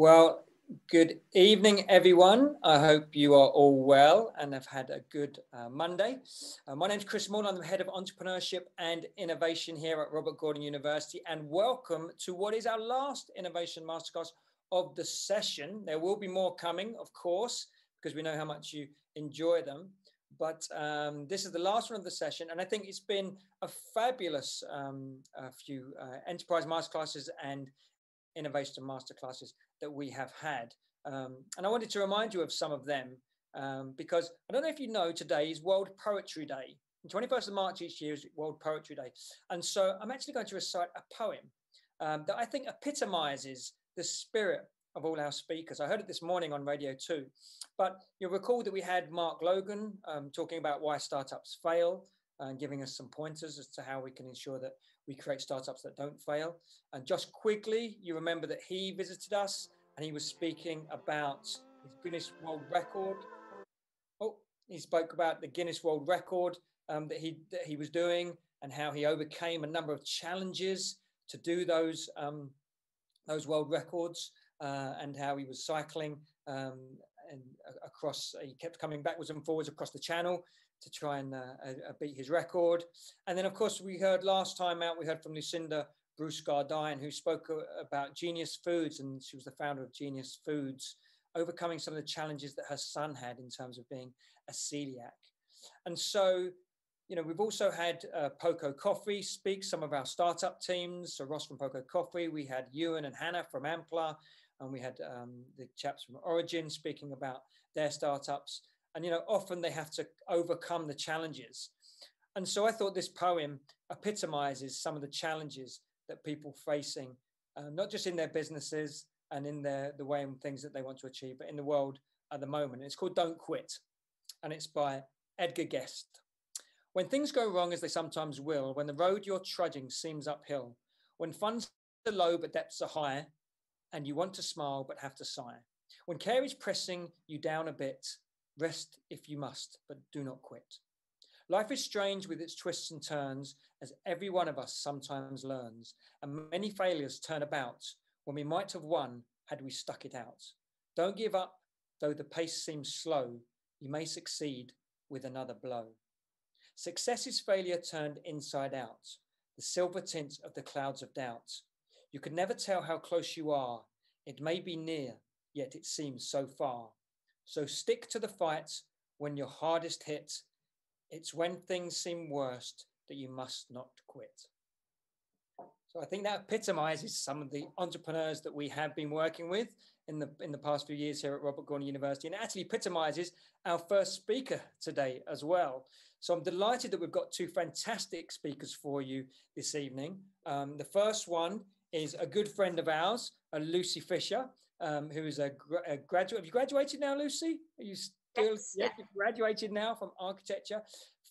Well, good evening, everyone. I hope you are all well and have had a good uh, Monday. Uh, my name is Chris Moore. I'm the head of entrepreneurship and innovation here at Robert Gordon University. And welcome to what is our last innovation masterclass of the session. There will be more coming, of course, because we know how much you enjoy them. But um, this is the last one of the session, and I think it's been a fabulous um, a few uh, enterprise masterclasses and innovation masterclasses that we have had. Um, and I wanted to remind you of some of them um, because I don't know if you know today is World Poetry Day. The 21st of March each year is World Poetry Day. And so I'm actually going to recite a poem um, that I think epitomizes the spirit of all our speakers. I heard it this morning on Radio 2. But you'll recall that we had Mark Logan um, talking about why startups fail and giving us some pointers as to how we can ensure that we create startups that don't fail. And Josh Quigley, you remember that he visited us and he was speaking about his Guinness World Record. Oh, he spoke about the Guinness World Record um, that he that he was doing and how he overcame a number of challenges to do those um, those world records uh, and how he was cycling um, and across. He kept coming backwards and forwards across the channel to try and uh, uh, beat his record. And then, of course, we heard last time out, we heard from Lucinda Bruce Gardyne, who spoke about Genius Foods, and she was the founder of Genius Foods, overcoming some of the challenges that her son had in terms of being a celiac. And so, you know, we've also had uh, Poco Coffee speak, some of our startup teams. So Ross from Poco Coffee, we had Ewan and Hannah from Ampla, and we had um, the chaps from Origin speaking about their startups. And, you know, often they have to overcome the challenges. And so I thought this poem epitomizes some of the challenges that people facing, uh, not just in their businesses and in their, the way and things that they want to achieve, but in the world at the moment. It's called Don't Quit. And it's by Edgar Guest. When things go wrong, as they sometimes will, when the road you're trudging seems uphill, when funds are low but debts are high, and you want to smile but have to sigh, when care is pressing you down a bit, Rest if you must, but do not quit. Life is strange with its twists and turns, as every one of us sometimes learns, and many failures turn about when we might have won had we stuck it out. Don't give up, though the pace seems slow, you may succeed with another blow. Success is failure turned inside out, the silver tint of the clouds of doubt. You can never tell how close you are. It may be near, yet it seems so far. So stick to the fight when you're hardest hit. It's when things seem worst that you must not quit. So I think that epitomizes some of the entrepreneurs that we have been working with in the in the past few years here at Robert Gordon University, and it actually epitomizes our first speaker today as well. So I'm delighted that we've got two fantastic speakers for you this evening. Um, the first one is a good friend of ours, uh, Lucy Fisher um, who is a, gra- a, graduate. Have you graduated now, Lucy? Are you still yes, yeah. graduated now from architecture?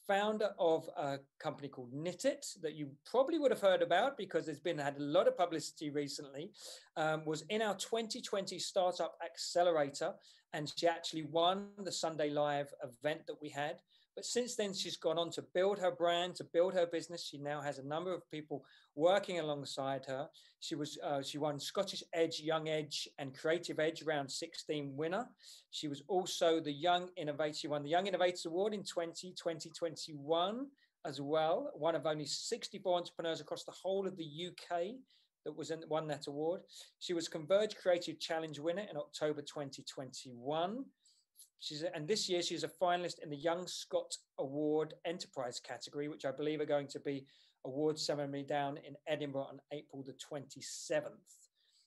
Founder of a company called Knit that you probably would have heard about because there's been had a lot of publicity recently. Um, was in our 2020 Startup Accelerator, and she actually won the Sunday Live event that we had. But since then, she's gone on to build her brand, to build her business. She now has a number of people working alongside her. She was uh, she won Scottish Edge, Young Edge, and Creative Edge Round 16 winner. She was also the Young Innovator. She won the Young Innovators Award in 20, 2021 as well. One of only 64 entrepreneurs across the whole of the UK that was in, won that award. She was Converge Creative Challenge winner in October 2021. She's and this year she's a finalist in the Young Scot Award Enterprise category, which I believe are going to be award ceremony down in Edinburgh on April the 27th.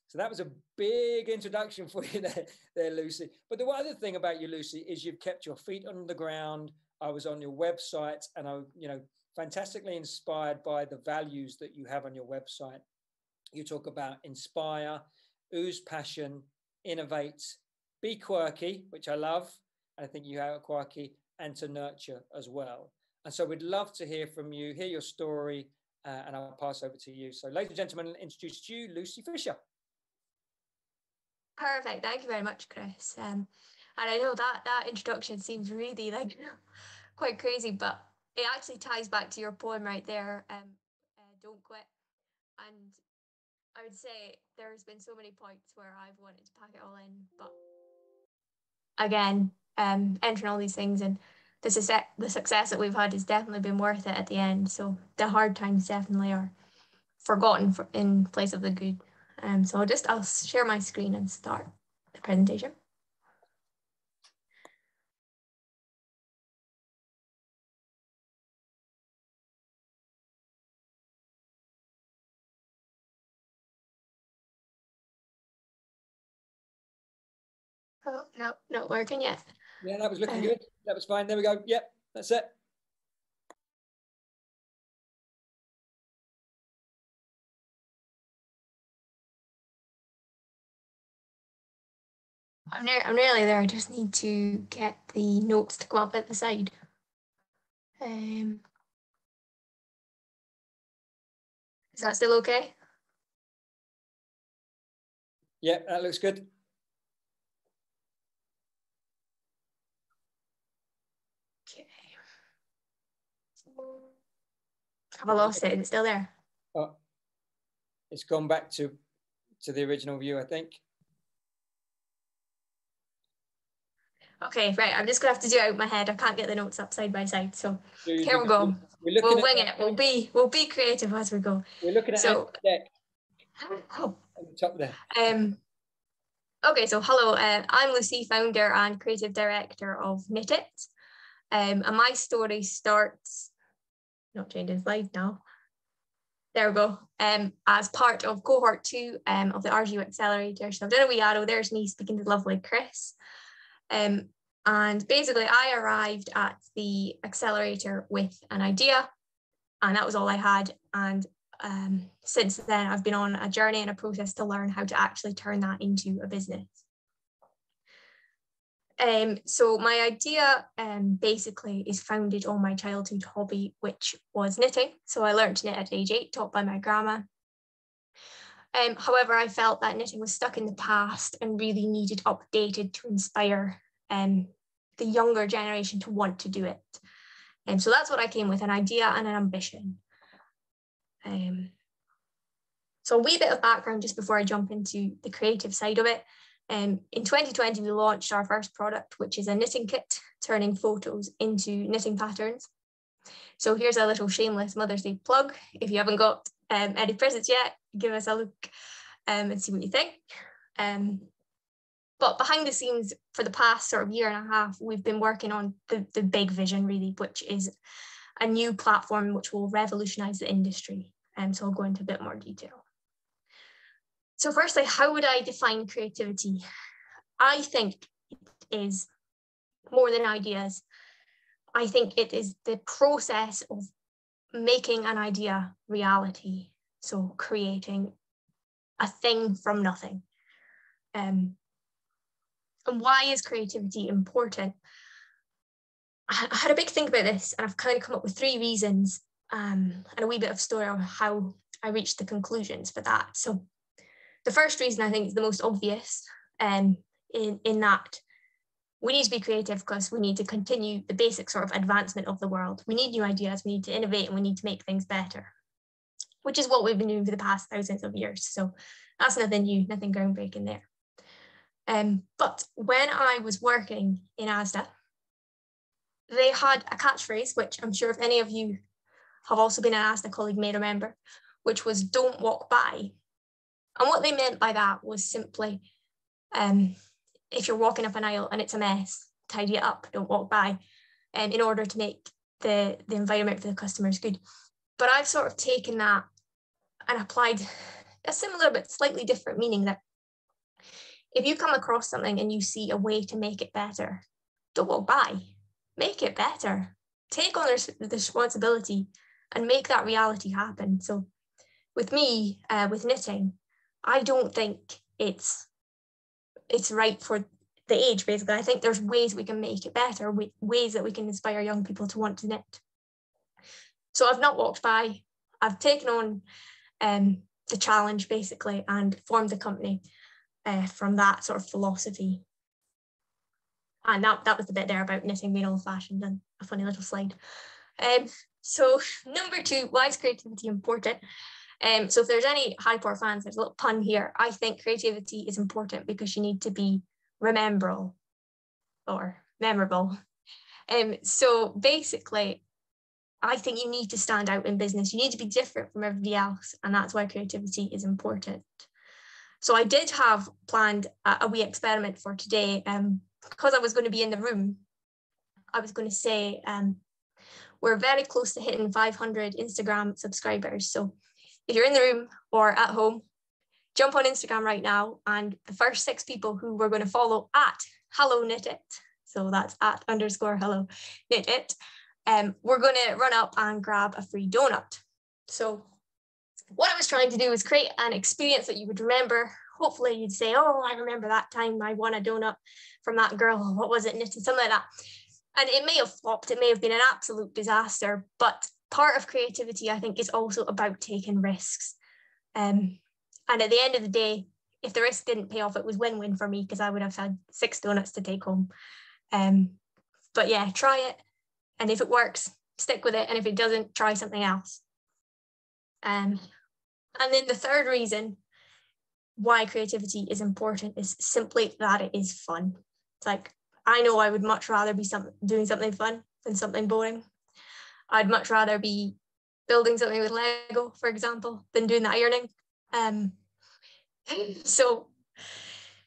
So that was a big introduction for you there, there, Lucy. But the other thing about you, Lucy, is you've kept your feet on the ground. I was on your website and I, you know, fantastically inspired by the values that you have on your website. You talk about inspire, ooze passion, innovate, be quirky, which I love. And I think you are quirky and to nurture as well. And so we'd love to hear from you, hear your story, uh, and I'll pass over to you. So, ladies and gentlemen, introduce you Lucy Fisher. Perfect. Thank you very much, Chris. Um, and I know that that introduction seems really like quite crazy, but it actually ties back to your poem right there. Um, uh, don't quit. And I would say there's been so many points where I've wanted to pack it all in, but again, um, entering all these things and the success, the success that we've had has definitely been worth it at the end. So the hard times definitely are forgotten for, in place of the good. Um, so I'll just I'll share my screen and start the presentation. Oh, no, not working yet. Yeah, that was looking uh, good. That was fine. There we go. Yep, that's it. I'm, ne I'm nearly there. I just need to get the notes to come up at the side. Um, is that still okay? Yeah, that looks good. Have I lost it? Is it still there? Oh, it's gone back to to the original view, I think. Okay, right. I'm just gonna have to do it out my head. I can't get the notes up side by side. So here we go. We'll wing it. We'll be we'll be creative as we go. We're looking at so, deck. Oh. The top there. Um. Okay, so hello. Uh, I'm Lucy, founder and creative director of Knit It. Um, and my story starts. Not changing slide now. There we go. Um, as part of cohort two um, of the RGU Accelerator. So I've done a wee arrow. There's me speaking to lovely Chris. Um, and basically, I arrived at the accelerator with an idea, and that was all I had. And um, since then, I've been on a journey and a process to learn how to actually turn that into a business. Um, so my idea um, basically is founded on my childhood hobby, which was knitting. So I learned to knit at age eight, taught by my grandma. Um, however, I felt that knitting was stuck in the past and really needed updated to inspire um, the younger generation to want to do it. And um, so that's what I came with an idea and an ambition. Um, so a wee bit of background just before I jump into the creative side of it. Um, in 2020, we launched our first product, which is a knitting kit, turning photos into knitting patterns. So here's a little shameless Mother's Day plug. If you haven't got um, any presents yet, give us a look um, and see what you think. Um, but behind the scenes for the past sort of year and a half, we've been working on the, the big vision really, which is a new platform which will revolutionize the industry. And um, so I'll go into a bit more detail. So firstly, how would I define creativity? I think it is more than ideas. I think it is the process of making an idea reality. So creating a thing from nothing. Um, and why is creativity important? I had a big think about this and I've kind of come up with three reasons um, and a wee bit of story of how I reached the conclusions for that. So the first reason I think is the most obvious um, in, in that we need to be creative because we need to continue the basic sort of advancement of the world. We need new ideas, we need to innovate and we need to make things better, which is what we've been doing for the past thousands of years. So that's nothing new, nothing groundbreaking there. Um, but when I was working in ASDA, they had a catchphrase, which I'm sure if any of you have also been an ASDA colleague may remember, which was don't walk by. And what they meant by that was simply um, if you're walking up an aisle and it's a mess, tidy it up, don't walk by, um, in order to make the, the environment for the customers good. But I've sort of taken that and applied a similar but slightly different meaning that if you come across something and you see a way to make it better, don't walk by, make it better. Take on the responsibility and make that reality happen. So, with me, uh, with knitting, I don't think it's it's right for the age. Basically, I think there's ways we can make it better, ways that we can inspire young people to want to knit. So I've not walked by. I've taken on um, the challenge basically and formed the company uh, from that sort of philosophy. And that, that was the bit there about knitting being old fashioned and a funny little slide. Um, so number two, why is creativity important? Um, so if there's any Potter fans, there's a little pun here. I think creativity is important because you need to be rememberable or memorable. Um, so basically, I think you need to stand out in business. You need to be different from everybody else. And that's why creativity is important. So I did have planned a, a wee experiment for today. Um, because I was going to be in the room, I was going to say um, we're very close to hitting 500 Instagram subscribers. So if you're in the room or at home, jump on Instagram right now. And the first six people who we're going to follow at Hello Knit It, so that's at underscore Hello Knit It, um, we're going to run up and grab a free donut. So what I was trying to do was create an experience that you would remember. Hopefully you'd say, oh, I remember that time I won a donut from that girl. What was it? Knitting, something like that. And it may have flopped. It may have been an absolute disaster. But part of creativity, I think, is also about taking risks. Um, and at the end of the day, if the risk didn't pay off, it was win-win for me because I would have had six donuts to take home. Um, but yeah, try it. And if it works, stick with it. And if it doesn't, try something else. Um, and then the third reason why creativity is important is simply that it is fun. It's like, I know I would much rather be some, doing something fun than something boring. I'd much rather be building something with Lego, for example, than doing the ironing. Um, so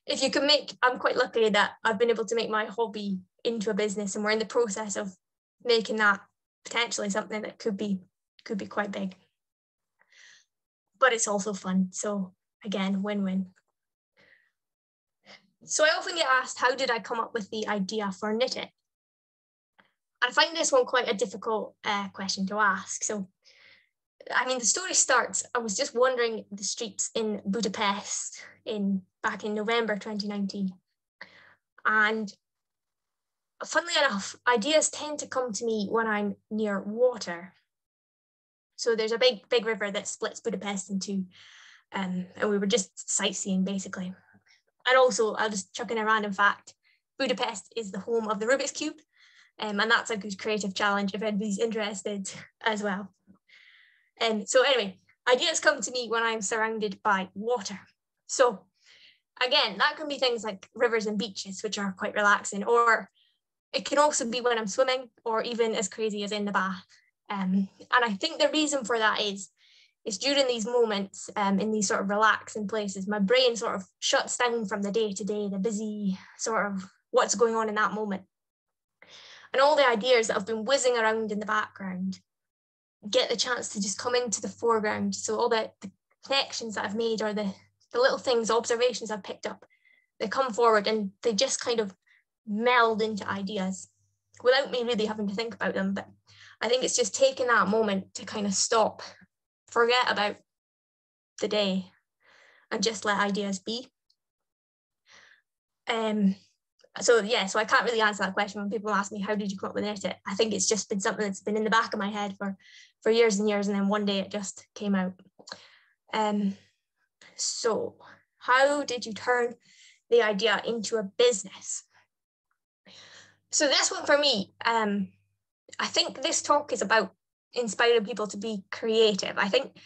if you can make, I'm quite lucky that I've been able to make my hobby into a business and we're in the process of making that potentially something that could be could be quite big. But it's also fun. So again, win-win. So I often get asked, how did I come up with the idea for Knit It? I find this one quite a difficult uh, question to ask. So, I mean, the story starts, I was just wandering the streets in Budapest in back in November 2019. And funnily enough, ideas tend to come to me when I'm near water. So there's a big, big river that splits Budapest in two. Um, and we were just sightseeing basically. And also, I'll just chuck in a random fact Budapest is the home of the Rubik's Cube. Um, and that's a good creative challenge if anybody's interested as well. And um, so, anyway, ideas come to me when I'm surrounded by water. So, again, that can be things like rivers and beaches, which are quite relaxing, or it can also be when I'm swimming, or even as crazy as in the bath. Um, and I think the reason for that is it's during these moments um, in these sort of relaxing places, my brain sort of shuts down from the day to day, the busy sort of what's going on in that moment. And all the ideas that have been whizzing around in the background get the chance to just come into the foreground. So all the, the connections that I've made or the, the little things, observations I've picked up, they come forward and they just kind of meld into ideas without me really having to think about them. But I think it's just taking that moment to kind of stop forget about the day and just let ideas be. Um, so yeah, so I can't really answer that question when people ask me how did you come up with it. I think it's just been something that's been in the back of my head for for years and years, and then one day it just came out. Um, so how did you turn the idea into a business? So this one for me, um, I think this talk is about inspiring people to be creative. I think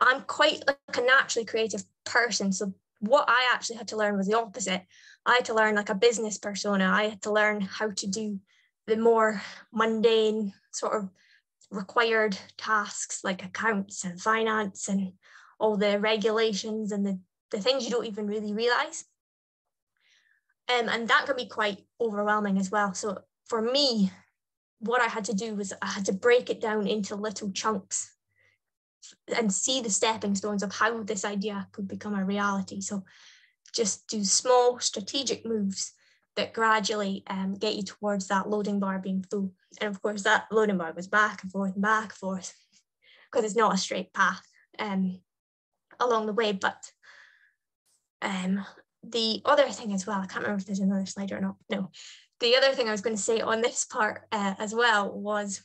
I'm quite like a naturally creative person. So what I actually had to learn was the opposite. I had to learn like a business persona. I had to learn how to do the more mundane sort of required tasks like accounts and finance and all the regulations and the, the things you don't even really realize. Um, and that can be quite overwhelming as well. So for me, what I had to do was I had to break it down into little chunks and see the stepping stones of how this idea could become a reality. So just do small strategic moves that gradually um, get you towards that loading bar being full. And of course, that loading bar goes back and forth and back and forth because it's not a straight path um, along the way. But um, the other thing as well, I can't remember if there's another slide or not. No, the other thing I was going to say on this part uh, as well was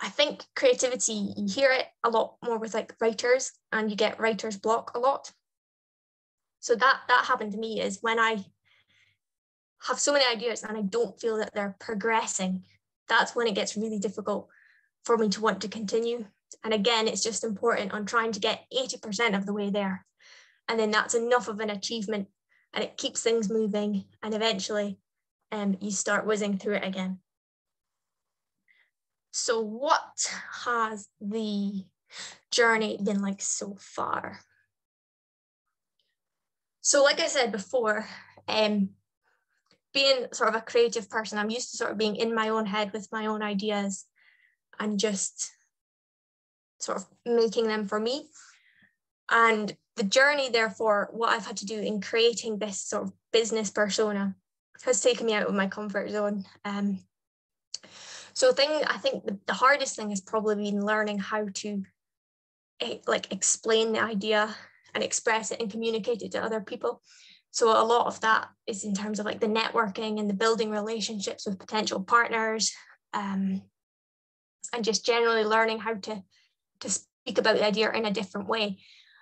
I think creativity, you hear it a lot more with like writers and you get writer's block a lot. So that that happened to me is when I have so many ideas and I don't feel that they're progressing, that's when it gets really difficult for me to want to continue. And again, it's just important on trying to get 80% of the way there. And then that's enough of an achievement and it keeps things moving. And eventually um, you start whizzing through it again. So, what has the journey been like so far? So, like I said before, um, being sort of a creative person, I'm used to sort of being in my own head with my own ideas and just sort of making them for me. And the journey, therefore, what I've had to do in creating this sort of business persona has taken me out of my comfort zone. Um, so thing I think the, the hardest thing has probably been learning how to eh, like explain the idea and express it and communicate it to other people. So a lot of that is in terms of like the networking and the building relationships with potential partners, um, and just generally learning how to to speak about the idea in a different way.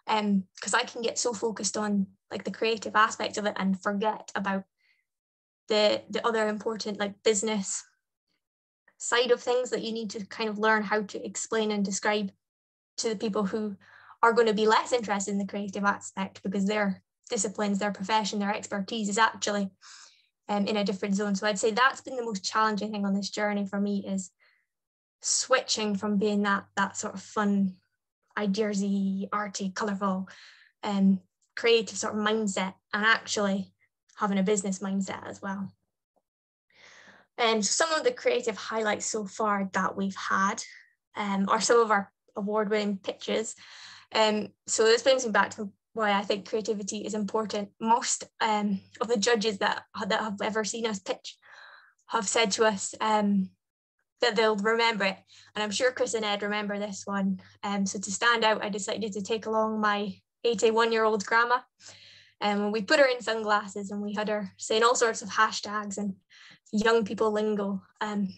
Um, because I can get so focused on like the creative aspect of it and forget about the the other important like business side of things that you need to kind of learn how to explain and describe to the people who are going to be less interested in the creative aspect because their disciplines, their profession, their expertise is actually um, in a different zone. So I'd say that's been the most challenging thing on this journey for me is switching from being that that sort of fun, ideasy, arty, colourful, um, creative sort of mindset and actually having a business mindset as well. And some of the creative highlights so far that we've had um, are some of our award-winning pitches. Um, so this brings me back to why I think creativity is important. Most um, of the judges that, that have ever seen us pitch have said to us um, that they'll remember it. And I'm sure Chris and Ed remember this one. Um, so to stand out, I decided to take along my 81 year old grandma and we put her in sunglasses and we had her saying all sorts of hashtags and young people lingo. Um,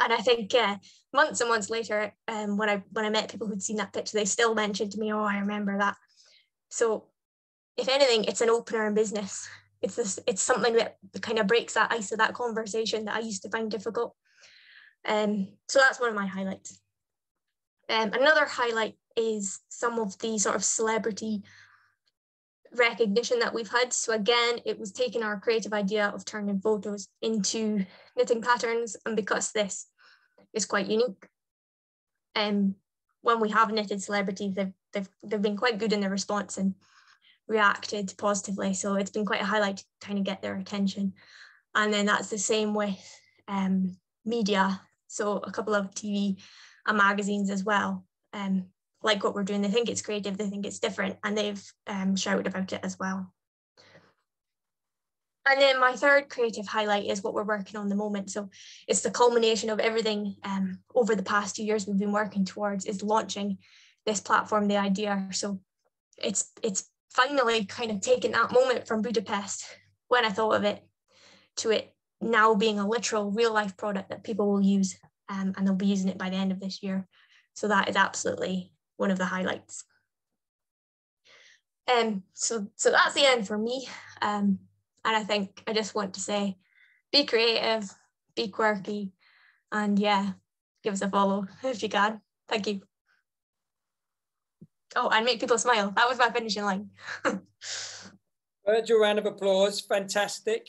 and I think uh, months and months later, um, when I when I met people who'd seen that picture, they still mentioned to me, "Oh, I remember that." So, if anything, it's an opener in business. It's this. It's something that kind of breaks that ice of that conversation that I used to find difficult. Um, so that's one of my highlights. Um, another highlight is some of the sort of celebrity recognition that we've had. So again, it was taking our creative idea of turning photos into knitting patterns. And because this is quite unique, um, when we have knitted celebrities, they've, they've, they've been quite good in their response and reacted positively. So it's been quite a highlight to kind of get their attention. And then that's the same with um, media. So a couple of TV and magazines as well. Um, like what we're doing. They think it's creative, they think it's different, and they've um, shouted about it as well. And then my third creative highlight is what we're working on the moment. So it's the culmination of everything um, over the past two years we've been working towards is launching this platform, the idea. So it's it's finally kind of taken that moment from Budapest when I thought of it to it now being a literal real life product that people will use um, and they'll be using it by the end of this year. So that is absolutely one of the highlights. Um, so, so that's the end for me. Um, and I think I just want to say, be creative, be quirky, and yeah, give us a follow if you can. Thank you. Oh, and make people smile. That was my finishing line. Virtual round of applause. Fantastic.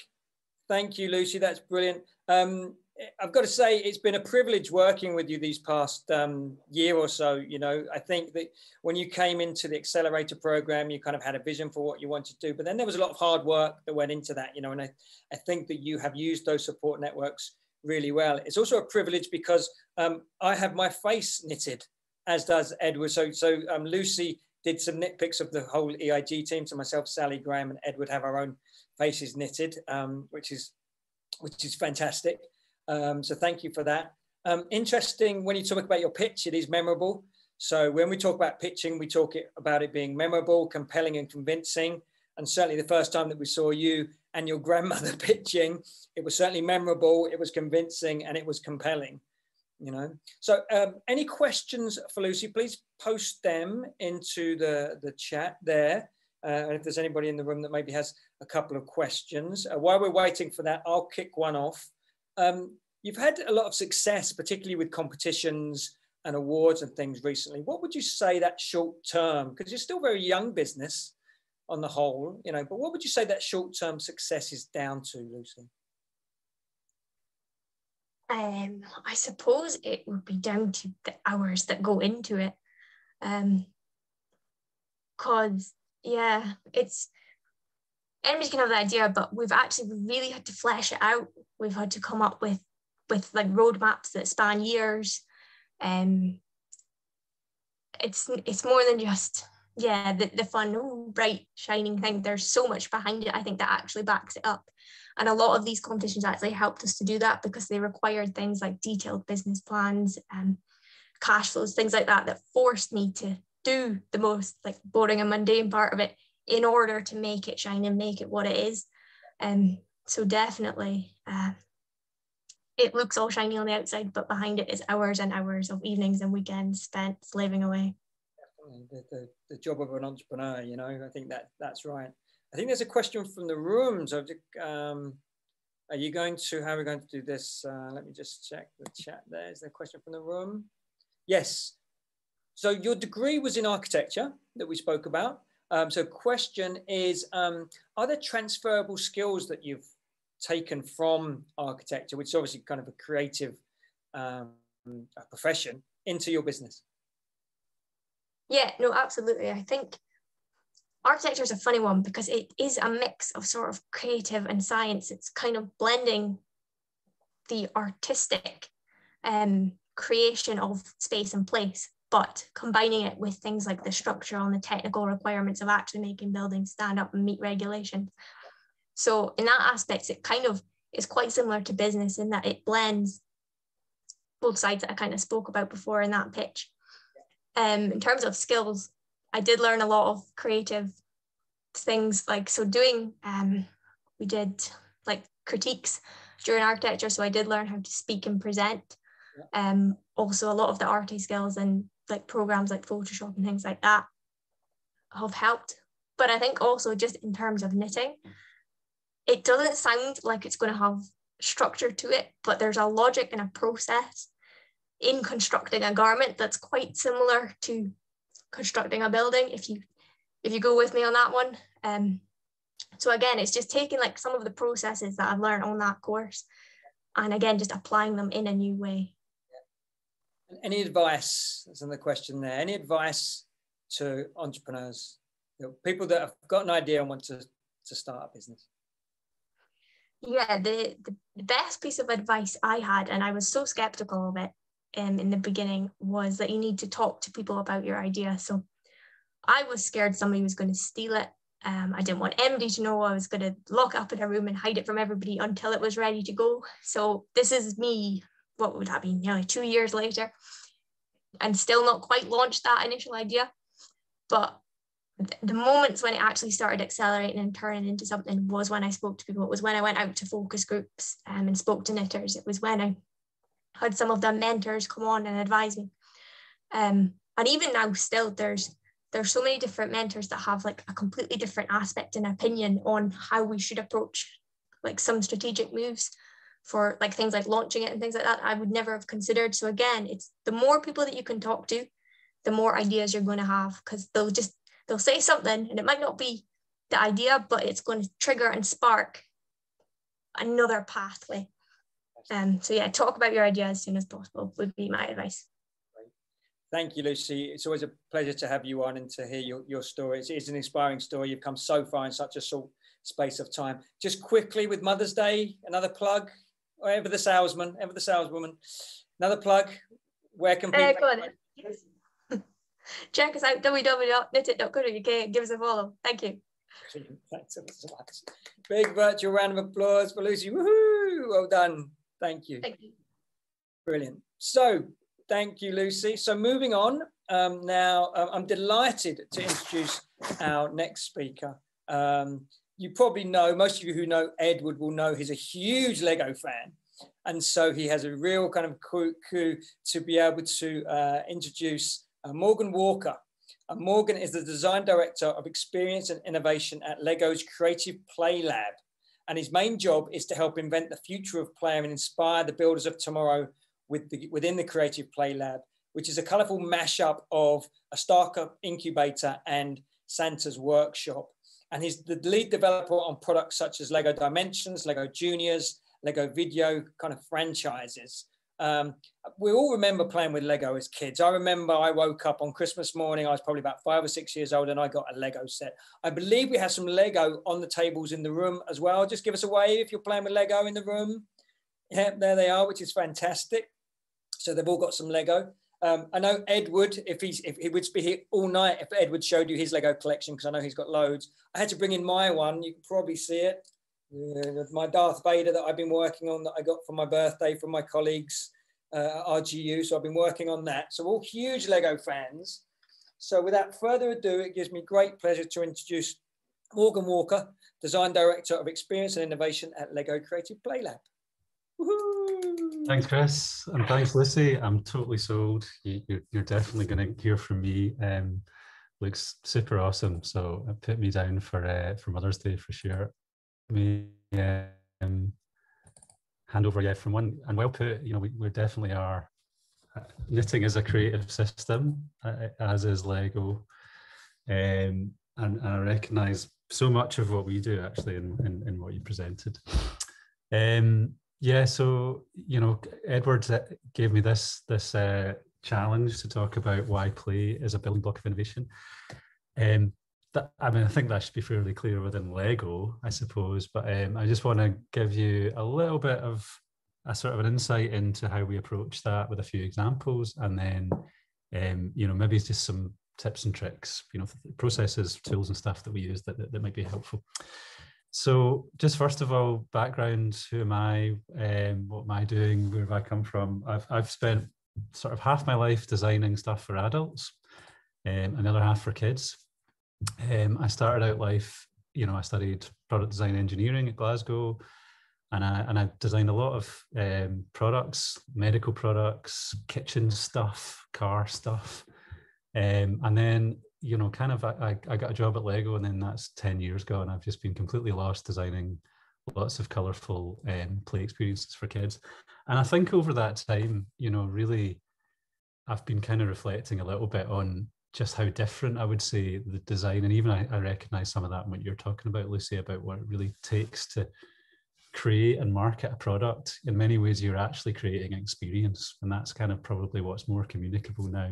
Thank you, Lucy. That's brilliant. Um, I've got to say, it's been a privilege working with you these past um, year or so. You know, I think that when you came into the accelerator program, you kind of had a vision for what you wanted to do, but then there was a lot of hard work that went into that. You know, and I, I think that you have used those support networks really well. It's also a privilege because um, I have my face knitted, as does Edward. So, so um, Lucy did some nitpicks of the whole EIG team. So myself, Sally Graham, and Edward have our own faces knitted, um, which is which is fantastic. Um, so thank you for that. Um, interesting when you talk about your pitch, it is memorable. So when we talk about pitching, we talk it, about it being memorable, compelling, and convincing. And certainly the first time that we saw you and your grandmother pitching, it was certainly memorable, it was convincing, and it was compelling. You know. So um, any questions for Lucy, please post them into the the chat there. Uh, and if there's anybody in the room that maybe has a couple of questions, uh, while we're waiting for that, I'll kick one off. Um, you've had a lot of success, particularly with competitions and awards and things recently. What would you say that short term, because you're still very young business on the whole, you know, but what would you say that short term success is down to, Lucy? Um, I suppose it would be down to the hours that go into it. Um, cause yeah, it's anybody's can have the idea, but we've actually really had to flesh it out. We've had to come up with with like roadmaps that span years. Um, it's it's more than just yeah the, the fun oh, bright shining thing. There's so much behind it. I think that actually backs it up. And a lot of these competitions actually helped us to do that because they required things like detailed business plans and cash flows, things like that, that forced me to do the most like boring and mundane part of it in order to make it shine and make it what it is. Um, so definitely, uh, it looks all shiny on the outside, but behind it is hours and hours of evenings and weekends spent slaving away. The, the, the job of an entrepreneur, you know, I think that that's right. I think there's a question from the room. So, um, are you going to, how are we going to do this? Uh, let me just check the chat there. Is there a question from the room? Yes. So your degree was in architecture that we spoke about. Um, so question is, um, are there transferable skills that you've taken from architecture, which is obviously kind of a creative um, profession, into your business? Yeah, no, absolutely. I think architecture is a funny one because it is a mix of sort of creative and science. It's kind of blending the artistic um, creation of space and place but combining it with things like the structure and the technical requirements of actually making buildings stand up and meet regulations. So in that aspect, it kind of is quite similar to business in that it blends both sides that I kind of spoke about before in that pitch. Um, in terms of skills, I did learn a lot of creative things like so doing um, we did like critiques during architecture so I did learn how to speak and present um, also a lot of the arty skills and like programs like Photoshop and things like that have helped. But I think also just in terms of knitting, it doesn't sound like it's going to have structure to it, but there's a logic and a process in constructing a garment that's quite similar to constructing a building. If you if you go with me on that one, um, so again, it's just taking like some of the processes that I've learned on that course, and again, just applying them in a new way. Any advice? That's another question there. Any advice to entrepreneurs, you know, people that have got an idea and want to, to start a business? Yeah, the, the, best piece of advice I had, and I was so skeptical of it um, in the beginning, was that you need to talk to people about your idea. So I was scared somebody was going to steal it. Um, I didn't want anybody to know I was going to lock up in a room and hide it from everybody until it was ready to go. So this is me what would that be, nearly two years later, and still not quite launched that initial idea. But the moments when it actually started accelerating and turning into something was when I spoke to people. It was when I went out to focus groups um, and spoke to knitters. It was when I had some of the mentors come on and advise me. Um, and even now, still, there's there's so many different mentors that have like a completely different aspect and opinion on how we should approach like some strategic moves for like things like launching it and things like that I would never have considered. So again, it's the more people that you can talk to, the more ideas you're going to have because they'll just they'll say something and it might not be the idea, but it's going to trigger and spark another pathway. Um, so yeah, talk about your idea as soon as possible would be my advice. Thank you, Lucy. It's always a pleasure to have you on and to hear your, your story. It's, it's an inspiring story. You've come so far in such a short space of time. Just quickly with Mother's Day, another plug, or ever the salesman, ever the saleswoman. Another plug. Where can people? Uh, go on. Check us out www.knitit.co.uk give us a follow. Thank you. Thanks. Big virtual round of applause for Lucy. Woohoo! Well done. Thank you. Thank you. Brilliant. So, thank you, Lucy. So, moving on um, now, um, I'm delighted to introduce our next speaker. Um, you probably know, most of you who know Edward will know he's a huge Lego fan. And so he has a real kind of coup, to be able to uh, introduce uh, Morgan Walker. Uh, Morgan is the design director of experience and innovation at Lego's Creative Play Lab. And his main job is to help invent the future of play and inspire the builders of tomorrow with the, within the Creative Play Lab. which is a colourful mashup of a startup incubator and Santa's workshop. And he's the lead developer on products such as Lego Dimensions, Lego Juniors, Lego Vidiyo kind of franchises. Um, we all remember playing with Lego as kids. I remember I woke up on Christmas morning, I was probably about five or six years old, and I got a Lego set. I believe we have some Lego on the tables in the room as well. Just give us a wave if you're playing with Lego in the room. Yeah, there they are, which is fantastic. So they've all got some Lego. Um, I know Edward, if he's if he would be here all night, if Edward showed you his Lego collection, because I know he's got loads. I had to bring in my one. You can probably see it. Uh, my Darth Vader that I've been working on that I got for my birthday from my colleagues uh, RGU. So I've been working on that. So all huge Lego fans. So without further ado, it gives me great pleasure to introduce Morgan Walker, Design Director of Experience and Innovation at Lego Creative Play Lab. Thanks, Chris, and thanks, Lucy. I'm totally sold. You, are you're definitely going to hear from me. Um, looks super awesome. So uh, put me down for uh, for Mother's Day for sure. Me um, hand over, yeah, from one and well put. You know, we, we definitely are. Uh, knitting is a creative system, uh, as is Lego, um, and, and I recognise so much of what we do actually in, in, in what you presented. Um, yeah, so you know, Edward uh, gave me this this uh, challenge to talk about why play is a building block of innovation. Um, that, I mean, I think that should be fairly clear within Lego, I suppose. But um, I just want to give you a little bit of a sort of an insight into how we approach that with a few examples, and then um, you know maybe just some tips and tricks, you know, processes, tools, and stuff that we use that, that, that might be helpful. So, just first of all, background: who am I? Um, what am I doing? Where have I come from? I've I've spent sort of half my life designing stuff for adults, um, another half for kids. Um, I started out life, you know, I studied product design engineering at Glasgow, and I and I designed a lot of um, products, medical products, kitchen stuff, car stuff, um, and then you know, kind of, I, I got a job at Lego, and then that's ten years ago, and I've just been completely lost designing lots of colorful um, play experiences for kids. And I think over that time, you know, really, I've been kind of reflecting a little bit on just how different I would say the design, and even I, I recognize some of that in what you're talking about, Lucy, about what it really takes to create and market a product. In many ways, you're actually creating experience, and that's kind of probably what's more communicable now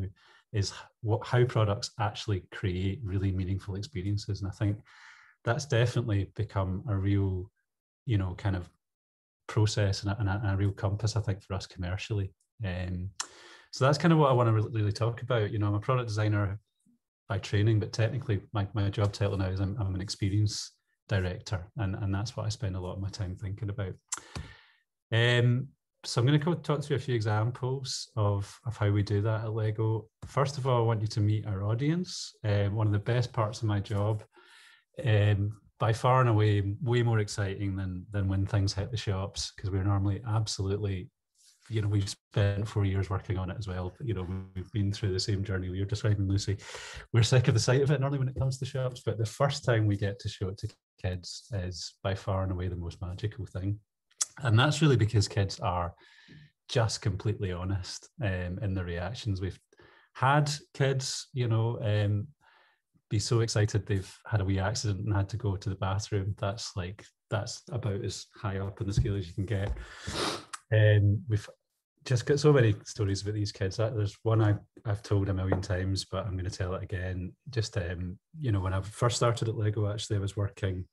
is what how products actually create really meaningful experiences. And i think that's definitely become a real you know kind of process and a, and a, and a real compass i think for us commercially. Um, so that's kind of what i want to really talk about. You know i'm a product designer by training but technically my, my job title now is I'm, I'm an experience director and, and that's what i spend a lot of my time thinking about. Um, so I'm going to talk through a few examples of, of how we do that at Lego. First of all, I want you to meet our audience. Um, one of the best parts of my job, um, by far and away, way more exciting than than when things hit the shops because we're normally absolutely, you know, we've spent four years working on it as well. You know, we've been through the same journey are describing, Lucy. We're sick of the sight of it normally when it comes to shops, but the first time we get to show it to kids is by far and away the most magical thing and that's really because kids are just completely honest um, in their reactions. We've had kids, you know, um, be so excited they've had a wee accident and had to go to the bathroom. That's like that's about as high up in the scale as you can get. Um, we've just got so many stories about these kids. There's one I, I've told a million times, but I'm going to tell it again. Just um, you know, when I first started at Lego, actually, I was working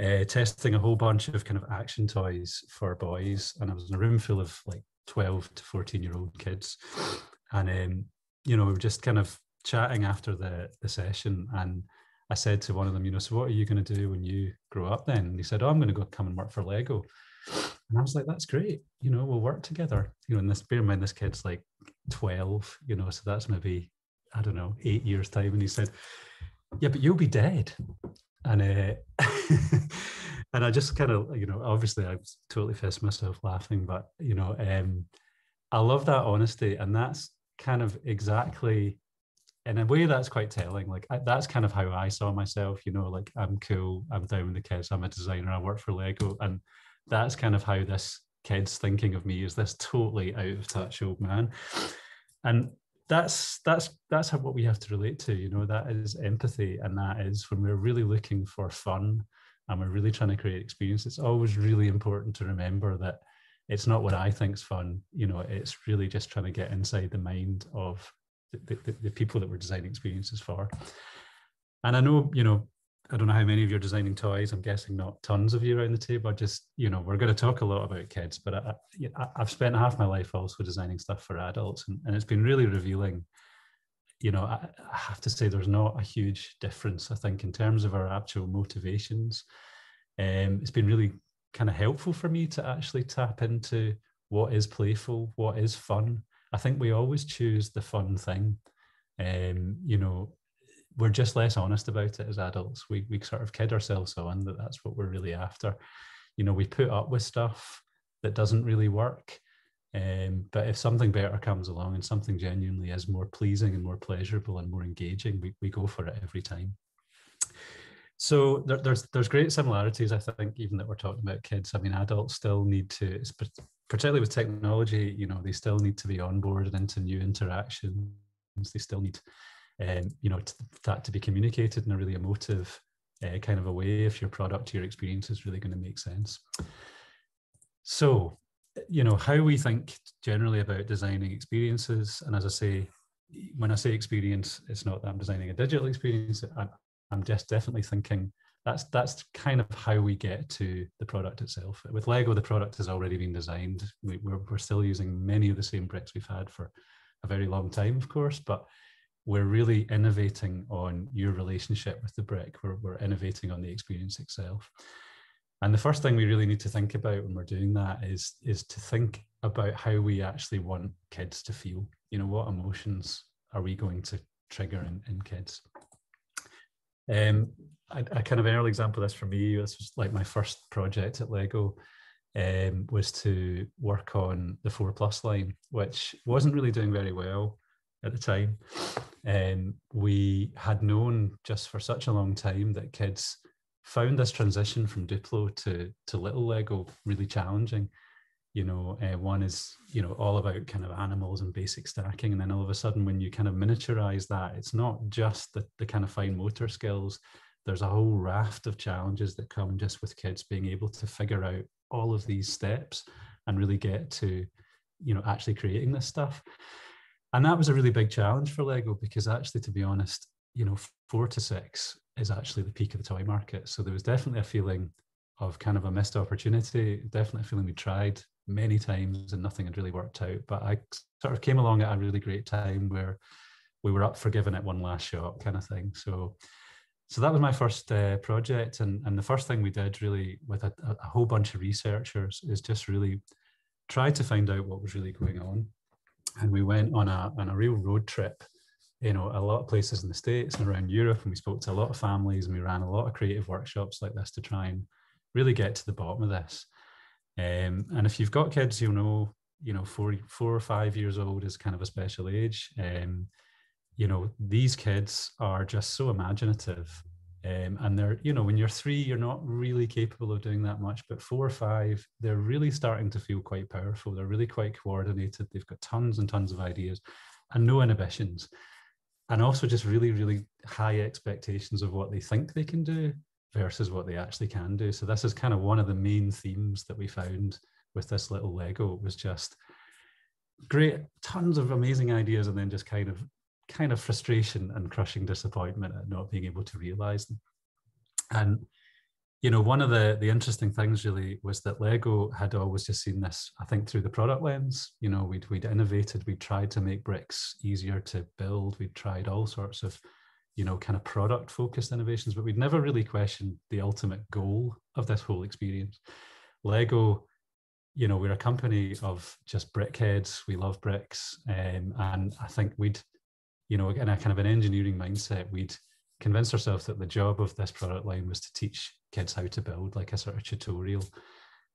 uh, testing a whole bunch of kind of action toys for boys, and I was in a room full of like 12 to 14 year old kids, and um, you know we were just kind of chatting after the the session, and I said to one of them, you know, so what are you going to do when you grow up? Then? And he said, oh, I'm going to go come and work for Lego, and I was like, that's great, you know, we'll work together. You know, and this bear in mind this kid's like 12, you know, so that's maybe I don't know eight years time, and he said, yeah, but you'll be dead and uh, and I just kind of you know obviously I totally fist myself laughing, but you know um, I love that honesty, and that's kind of exactly in a way that's quite telling. Like I, that's kind of how I saw myself. You know, like I'm cool, I'm down with the kids, I'm a designer, I work for Lego, and that's kind of how this kid's thinking of me is this totally out of touch old man. And that's that's that's how, what we have to relate to you know that is empathy and that is when we're really looking for fun and we're really trying to create experience it's always really important to remember that it's not what i think's fun you know it's really just trying to get inside the mind of the, the, the people that we're designing experiences for. And i know you know I don't know how many of you are designing toys. I'm guessing not tons of you around the table. I Just you know, we're going to talk a lot about kids, but I, have spent half my life also designing stuff for adults, and, and it's been really revealing. You know, I, I, have to say there's not a huge difference. I think in terms of our actual motivations, um, it's been really kind of helpful for me to actually tap into what is playful, what is fun. I think we always choose the fun thing. Um, you know, we're just less honest about it as adults. We we sort of kid ourselves on that that's what we're really after. You know, we put up with stuff that doesn't really work. Um, but if something better comes along and something genuinely is more pleasing and more pleasurable and more engaging, we, we go for it every time. So there, there's there's great similarities, I think, even that we're talking about kids. I mean, adults still need to, particularly with technology, you know, they still need to be onboarded into new interactions. They still need um, you know, that to be communicated in a really emotive uh, kind of a way if your product, your experience is really going to make sense. So, you know, how we think generally about designing experiences, and as I say, when I say experience, it's not that I'm designing a digital experience. I'm, I'm just definitely thinking that's that's kind of how we get to the product itself. With Lego, the product has already been designed. We, we're, we're still using many of the same bricks we've had for a very long time, of course, but we're really innovating on your relationship with the brick. We're, we're innovating on the experience itself. And the first thing we really need to think about when we're doing that is, is to think about how we actually want kids to feel. You know, what emotions are we going to trigger in, in kids? Um, a kind of an early example of this for me, this was like my first project at Lego, um, was to work on the 4 Plus line, which wasn't really doing very well at the time. Um, we had known just for such a long time that kids found this transition from Duplo to to Little Lego really challenging. You know, uh, one is you know all about kind of animals and basic stacking, and then all of a sudden, when you kind of miniaturize that, it's not just the the kind of fine motor skills. There's a whole raft of challenges that come just with kids being able to figure out all of these steps and really get to you know actually creating this stuff and that was a really big challenge for Lego because actually, to be honest, you know, four to six is actually the peak of the toy market. So there was definitely a feeling of kind of a missed opportunity. Definitely a feeling we tried many times and nothing had really worked out. But I sort of came along at a really great time where we were up for giving it one last shot, kind of thing. So, so that was my first uh, project, and and the first thing we did really with a, a whole bunch of researchers is just really try to find out what was really going on and we went on a on a real road trip you know a lot of places in the states and around europe and we spoke to a lot of families and we ran a lot of creative workshops like this to try and really get to the bottom of this. Um, and if you've got kids you'll know you know four four or five years old is kind of a special age. Um, you know these kids are just so imaginative um, and they're, you know, when you're three, you're not really capable of doing that much. But four or five, they're really starting to feel quite powerful. They're really quite coordinated. They've got tons and tons of ideas and no inhibitions. And also just really, really high expectations of what they think they can do versus what they actually can do. So this is kind of one of the main themes that we found with this little Lego was just great, tons of amazing ideas, and then just kind of kind of frustration and crushing disappointment at not being able to realize them. And you know, one of the the interesting things really was that Lego had always just seen this, I think, through the product lens. You know, we'd we'd innovated, we tried to make bricks easier to build, we'd tried all sorts of, you know, kind of product focused innovations, but we'd never really questioned the ultimate goal of this whole experience. Lego you know we're a company of just brickheads we love bricks um, and i think we'd you know, in a kind of an engineering mindset, we'd convince ourselves that the job of this product line was to teach kids how to build, like a sort of tutorial.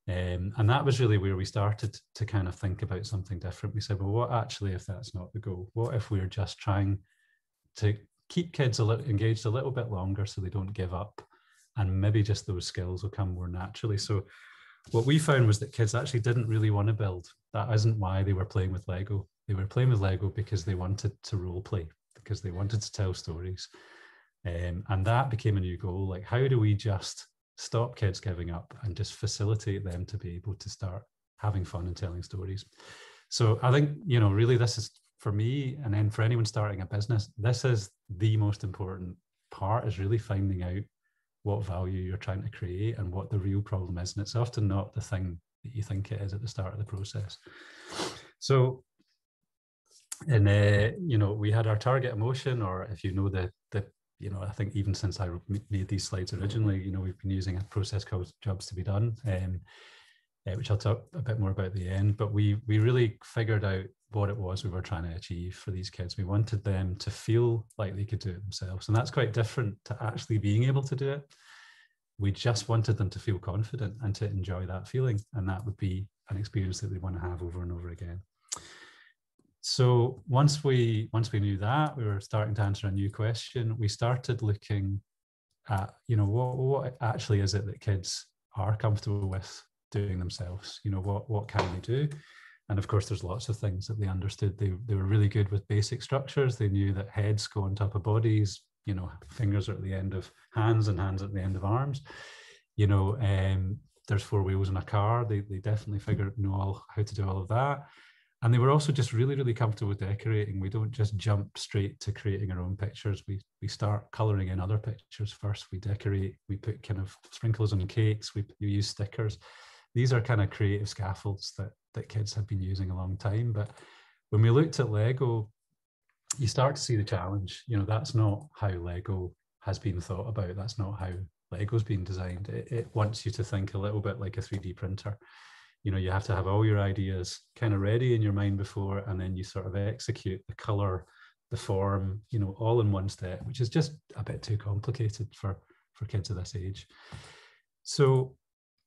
Um, and that was really where we started to kind of think about something different. We said, well, what actually if that's not the goal? What if we're just trying to keep kids a little engaged a little bit longer so they don't give up? And maybe just those skills will come more naturally. So what we found was that kids actually didn't really want to build. That isn't why they were playing with Lego they were playing with Lego because they wanted to role play, because they wanted to tell stories. Um, and that became a new goal. Like, how do we just stop kids giving up and just facilitate them to be able to start having fun and telling stories? So I think, you know, really this is for me, and then for anyone starting a business, this is the most important part is really finding out what value you're trying to create and what the real problem is. And it's often not the thing that you think it is at the start of the process. So, and uh, you know, we had our target emotion, or if you know the the you know, I think even since I made these slides originally, you know, we've been using a process called jobs to be done, um, uh, which I'll talk a bit more about at the end. But we we really figured out what it was we were trying to achieve for these kids. We wanted them to feel like they could do it themselves, and that's quite different to actually being able to do it. We just wanted them to feel confident and to enjoy that feeling, and that would be an experience that they want to have over and over again so once we once we knew that we were starting to answer a new question. We started looking at you know what what actually is it that kids are comfortable with doing themselves? You know what what can they do? And of course there's lots of things that they understood. They, they were really good with basic structures. They knew that heads go on top of bodies you know fingers are at the end of hands and hands at the end of arms. You know um, there's four wheels in a car. They, they definitely figured know all how to do all of that and they were also just really really comfortable with decorating. We don't just jump straight to creating our own pictures. We we start coloring in other pictures first. We decorate we put kind of sprinkles on cakes we, we use stickers. These are kind of creative scaffolds that that kids have been using a long time. But when we looked at lego you start to see the challenge. You know that's not how lego has been thought about. That's not how lego's been designed. It, it wants you to think a little bit like a 3d printer you know you have to have all your ideas kind of ready in your mind before and then you sort of execute the color the form you know all in one step which is just a bit too complicated for for kids of this age. So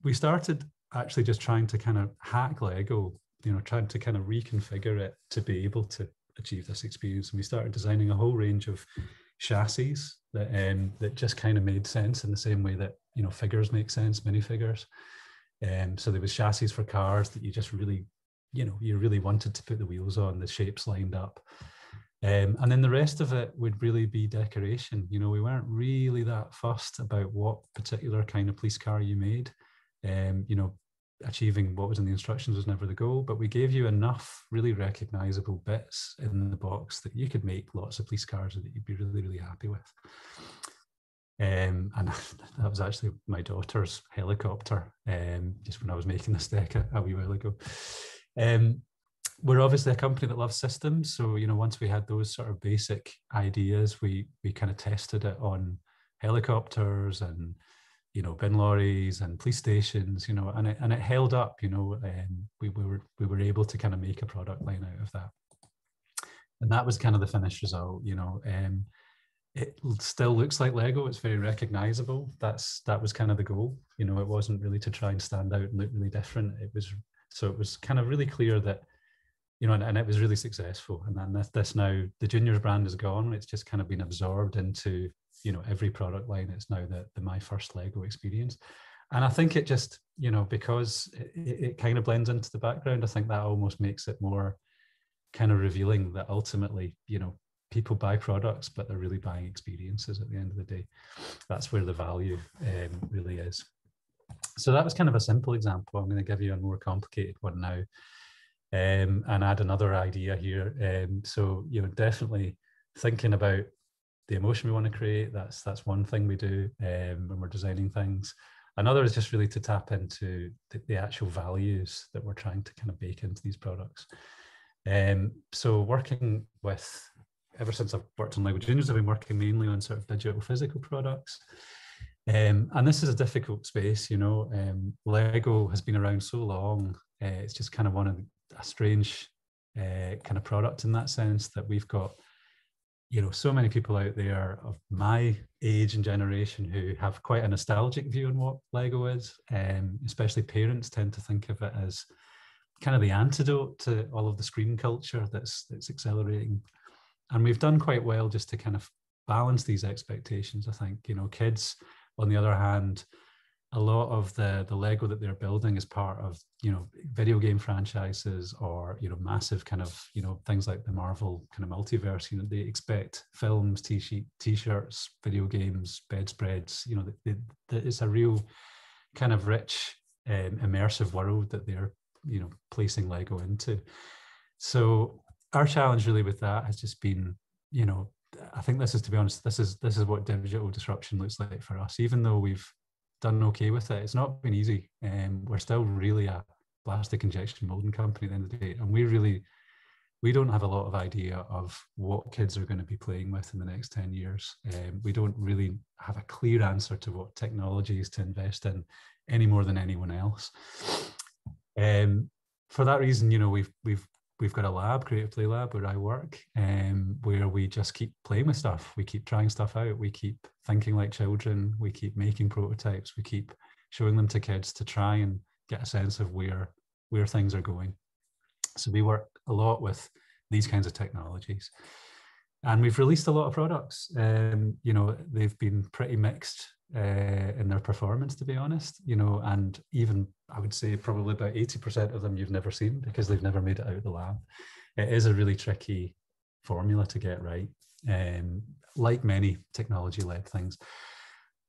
we started actually just trying to kind of hack lego you know trying to kind of reconfigure it to be able to achieve this experience. And we started designing a whole range of chassis that um, that just kind of made sense in the same way that you know figures make sense minifigures um, so there was chassis for cars that you just really, you know, you really wanted to put the wheels on, the shapes lined up. Um, and then the rest of it would really be decoration. You know, we weren't really that fussed about what particular kind of police car you made. Um, you know, achieving what was in the instructions was never the goal, but we gave you enough really recognizable bits in the box that you could make lots of police cars that you'd be really, really happy with. Um, and that was actually my daughter's helicopter um, just when I was making this deck a, a wee while ago. Um, we're obviously a company that loves systems. So, you know, once we had those sort of basic ideas, we we kind of tested it on helicopters and, you know, bin lorries and police stations, you know, and it, and it held up, you know, and we, we were we were able to kind of make a product line out of that. And that was kind of the finished result, you know. Um, it still looks like Lego. It's very recognizable. That's that was kind of the goal. You know, it wasn't really to try and stand out and look really different. It was so it was kind of really clear that, you know, and, and it was really successful. And then this, this now the juniors brand is gone. It's just kind of been absorbed into you know every product line. It's now the the my first Lego experience. And I think it just, you know, because it, it kind of blends into the background, I think that almost makes it more kind of revealing that ultimately, you know, people buy products, but they're really buying experiences at the end of the day. That's where the value um, really is. So that was kind of a simple example. I'm going to give you a more complicated one now um, and add another idea here. Um, so, you know, definitely thinking about the emotion we want to create. That's that's one thing we do um, when we're designing things. Another is just really to tap into the, the actual values that we're trying to kind of bake into these products. Um, so working with ever since I've worked on Lego Juniors, I've been working mainly on sort of digital physical products. Um, and this is a difficult space, you know. Um, Lego has been around so long; uh, it's just kind of one of a strange uh, kind of product in that sense that we've got, you know, so many people out there of my age and generation who have quite a nostalgic view on what Lego is. Um, especially parents tend to think of it as kind of the antidote to all of the screen culture that's that's accelerating and we've done quite well just to kind of balance these expectations i think you know kids on the other hand a lot of the the Lego that they're building is part of you know video game franchises or you know massive kind of you know things like the Marvel kind of multiverse. You know they expect films, t-shirt, t-shirts, video games, bedspreads. You know they, they, it's a real kind of rich um, immersive world that they're you know placing Lego into. So our challenge really with that has just been you know I think this is to be honest this is this is what digital disruption looks like for us. Even though we've done okay with it. It's not been easy. Um, we're still really a plastic injection molding company at the end of the day, and we really we don't have a lot of idea of what kids are going to be playing with in the next 10 years. Um, we don't really have a clear answer to what technologies to invest in any more than anyone else. Um, for that reason, you know, we've we've we've got a lab, Creative Play Lab, where I work, um, where we just keep playing with stuff. We keep trying stuff out. We keep thinking like children. We keep making prototypes. We keep showing them to kids to try and get a sense of where where things are going. So we work a lot with these kinds of technologies, and we've released a lot of products. Um, you know, they've been pretty mixed uh, in their performance, to be honest. You know, and even I would say probably about 80% of them you've never seen because they've never made it out of the lab. It is a really tricky formula to get right, um, like many technology led things.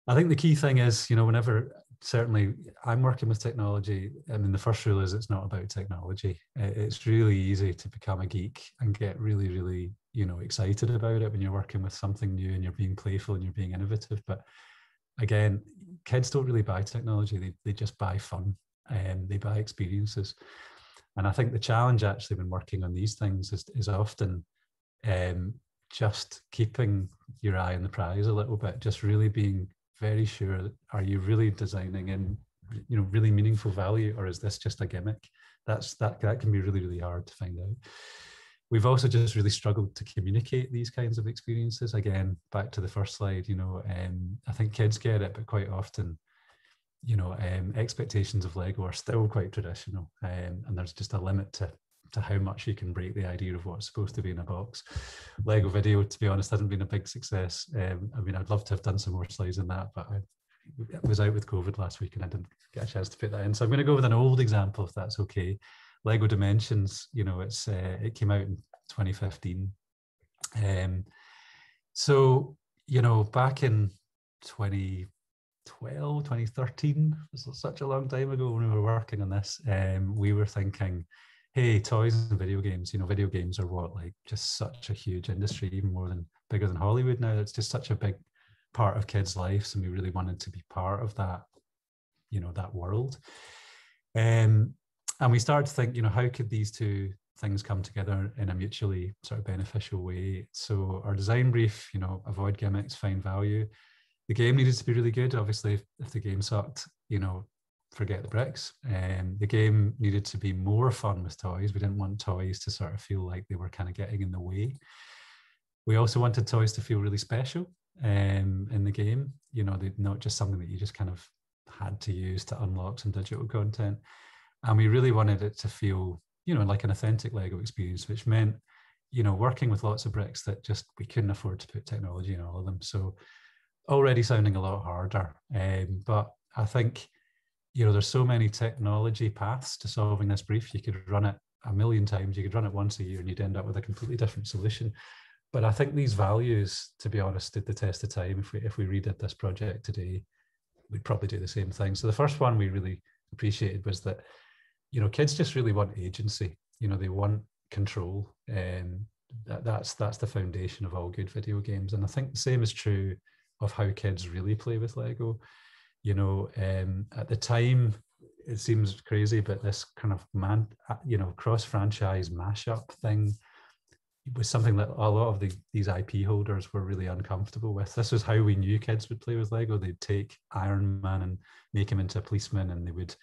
I think the key thing is, you know, whenever certainly I'm working with technology, I mean, the first rule is it's not about technology. It's really easy to become a geek and get really, really, you know, excited about it when you're working with something new and you're being playful and you're being innovative. But again, kids don't really buy technology, they, they just buy fun um, they buy experiences. And I think the challenge actually when working on these things is, is often um, just keeping your eye on the prize a little bit, just really being very sure are you really designing in you know really meaningful value or is this just a gimmick that's that that can be really really hard to find out we've also just really struggled to communicate these kinds of experiences again back to the first slide you know um, i think kids get it but quite often you know, um, expectations of Lego are still quite traditional, um, and there's just a limit to to how much you can break the idea of what's supposed to be in a box. Lego Vidiyo, to be honest, hasn't been a big success. Um, I mean, I'd love to have done some more slides in that, but I was out with COVID last week and I didn't get a chance to put that in. So I'm going to go with an old example, if that's okay. Lego Dimensions, you know, it's uh, it came out in 2015. Um, so you know, back in 20 2012, 2013, was such a long time ago when we were working on this, um, we were thinking, hey, toys and video games, you know, video games are what, like just such a huge industry, even more than bigger than Hollywood now. It's just such a big part of kids' lives. And we really wanted to be part of that, you know, that world. Um, and we started to think, you know, how could these two things come together in a mutually sort of beneficial way? So our design brief, you know, avoid gimmicks, find value the game needed to be really good. Obviously, if, if the game sucked, you know, forget the bricks. Um, the game needed to be more fun with toys. We didn't want toys to sort of feel like they were kind of getting in the way. We also wanted toys to feel really special um, in the game. You know, they're not just something that you just kind of had to use to unlock some digital content. And we really wanted it to feel, you know, like an authentic Lego experience, which meant, you know, working with lots of bricks that just we couldn't afford to put technology in all of them. So already sounding a lot harder. Um, but I think, you know, there's so many technology paths to solving this brief. You could run it a million times, you could run it once a year and you'd end up with a completely different solution. But I think these values, to be honest, did the test of time. If we if we redid this project today, we'd probably do the same thing. So the first one we really appreciated was that, you know, kids just really want agency. You know, they want control. and um, that, that's that's the foundation of all good video games. And I think the same is true of how kids really play with Lego. You know, um, at the time, it seems crazy, but this kind of man, uh, you know, cross franchise mashup thing was something that a lot of the, these IP holders were really uncomfortable with. This was how we knew kids would play with Lego. They'd take Iron Man and make him into a policeman, and they would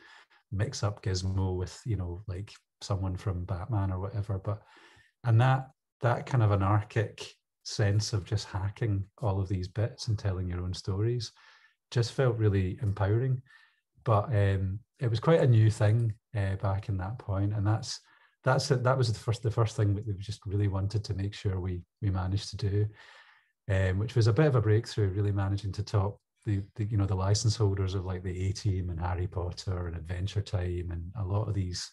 mix up Gizmo with, you know, like someone from Batman or whatever. But and that that kind of anarchic sense of just hacking all of these bits and telling your own stories just felt really empowering. But um, it was quite a new thing uh, back in that point, and that's that's it. That was the first the first thing that we just really wanted to make sure we we managed to do, um, which was a bit of a breakthrough. Really managing to top the, the you know the license holders of like the A Team and Harry Potter and Adventure Time and a lot of these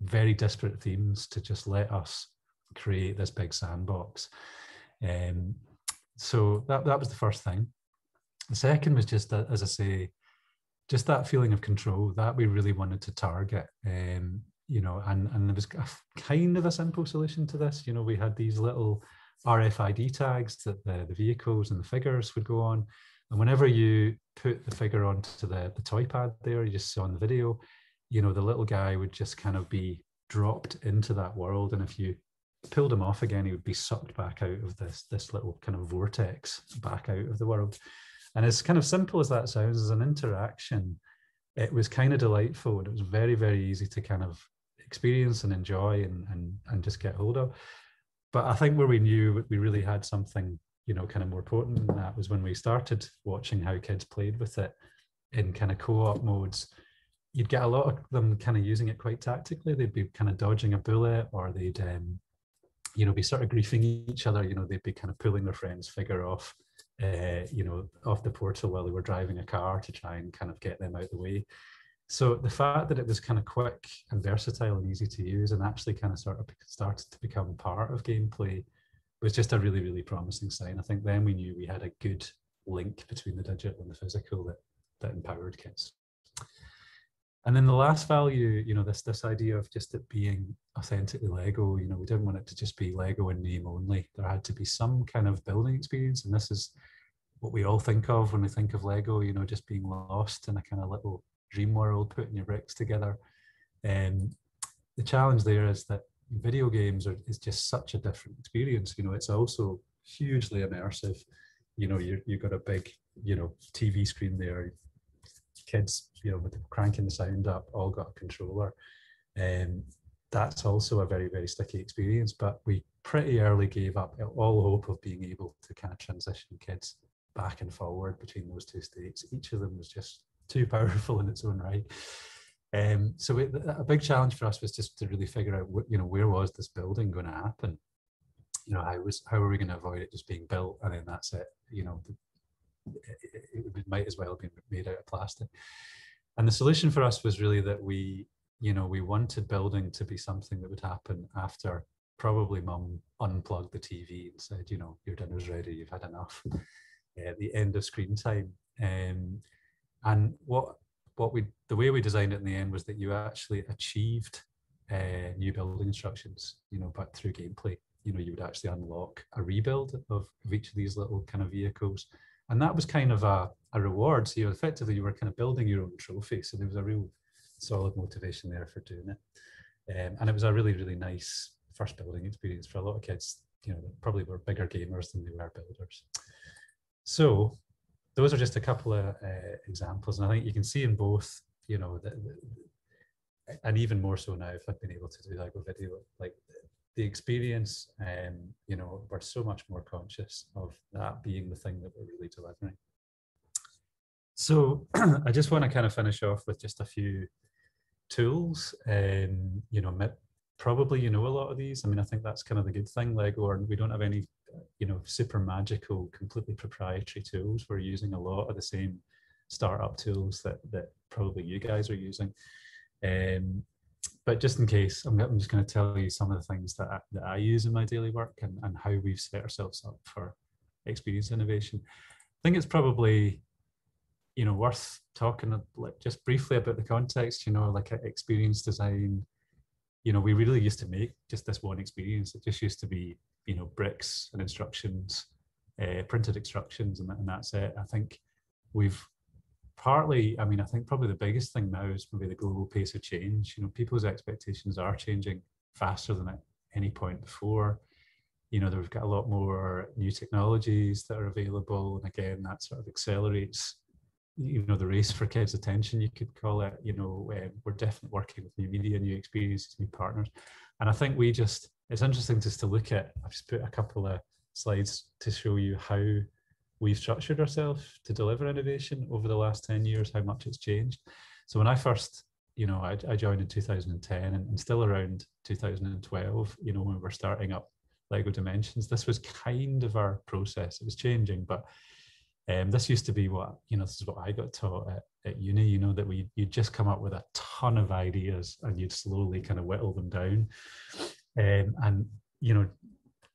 very disparate themes to just let us create this big sandbox. Um, so that that was the first thing. The second was just that, as I say, just that feeling of control that we really wanted to target. Um, you know, and and there was kind of a simple solution to this. You know, we had these little RFID tags that the, the vehicles and the figures would go on. And whenever you put the figure onto the, the toy pad there, you just saw in the video, you know, the little guy would just kind of be dropped into that world. And if you pulled him off again, he would be sucked back out of this, this little kind of vortex back out of the world. And as kind of simple as that sounds as an interaction, it was kind of delightful and it was very, very easy to kind of experience and enjoy and, and, and just get hold of. But I think where we knew we really had something, you know, kind of more potent than that was when we started watching how kids played with it in kind of co-op modes. You'd get a lot of them kind of using it quite tactically. They'd be kind of dodging a bullet or they'd, um, you know, be sort of griefing each other. You know, they'd be kind of pulling their friend's figure off, uh, you know, off the portal while they were driving a car to try and kind of get them out the way. So the fact that it was kind of quick and versatile and easy to use and actually kind of sort of started to become part of gameplay was just a really, really promising sign. I think then we knew we had a good link between the digital and the physical that, that empowered kids. And then the last value, you know, this this idea of just it being authentically Lego, you know, we didn't want it to just be Lego in name only. There had to be some kind of building experience. And this is what we all think of when we think of Lego, you know, just being lost in a kind of little dream world, putting your bricks together. Um, the challenge there is that video games are is just such a different experience. You know, it's also hugely immersive. You know, you you've got a big, you know, TV screen there. Kids, you know, with the cranking the sound up, all got a controller. Um, that's also a very, very sticky experience. But we pretty early gave up all hope of being able to kind of transition kids back and forward between those two states. Each of them was just too powerful in its own right. Um, so a big challenge for us was just to really figure out, what, you know, where was this building going to happen? You know, how was how are we going to avoid it just being built and then that's it? You know, it, it, it might as well have been made out of plastic. And the solution for us was really that we, you know, we wanted building to be something that would happen after probably mum unplugged the TV and said, you know, your dinner's ready, you've had enough. At the end of screen time. Um, and what what we the way we designed it in the end was that you actually achieved uh, new building instructions, you know, but through gameplay. You know, you would actually unlock a rebuild of, of each of these little kind of vehicles. And that was kind of a, a reward. So you effectively you were kind of building your own trophy. So there was a real solid motivation there for doing it. Um, and it was a really, really nice first building experience for a lot of kids, you know, that probably were bigger gamers than they were builders. So those are just a couple of uh, examples, and I think you can see in both, you know, the, and even more so now if I've been able to do Lego Vidiyo, like the experience, um, you know, we're so much more conscious of that being the thing that we're really delivering. So I just want to kind of finish off with just a few tools. Um, you know, probably you know a lot of these. I mean, I think that's kind of the good thing. Lego, or we don't have any you know, super magical, completely proprietary tools. We're using a lot of the same startup tools that that probably you guys are using. Um, but just in case, I'm, I'm just going to tell you some of the things that I, that I use in my daily work and, and how we've set ourselves up for experience innovation. I think it's probably, you know, worth talking like just briefly about the context. You know, like experience design. You know, we really used to make just this one experience. It just used to be you know bricks and instructions, uh, printed instructions, and, and that's it. I think we've partly, I mean, I think probably the biggest thing now is maybe the global pace of change. You know, people's expectations are changing faster than at any point before. You know, they've got a lot more new technologies that are available, and again, that sort of accelerates. You know, the race for kids' attention, you could call it. You know, uh, we're definitely working with new media, new experiences, new partners, and I think we just it's interesting just to look at. I've just put a couple of slides to show you how we've structured ourselves to deliver innovation over the last 10 years, how much it's changed. So when I first, you know, I, I joined in 2010 and, and, still around 2012, you know, when we were starting up Lego Dimensions, this was kind of our process. It was changing, but Um, this used to be what you know. This is what I got taught at, at uni. You know that we you'd just come up with a ton of ideas and you'd slowly kind of whittle them down, um, and you know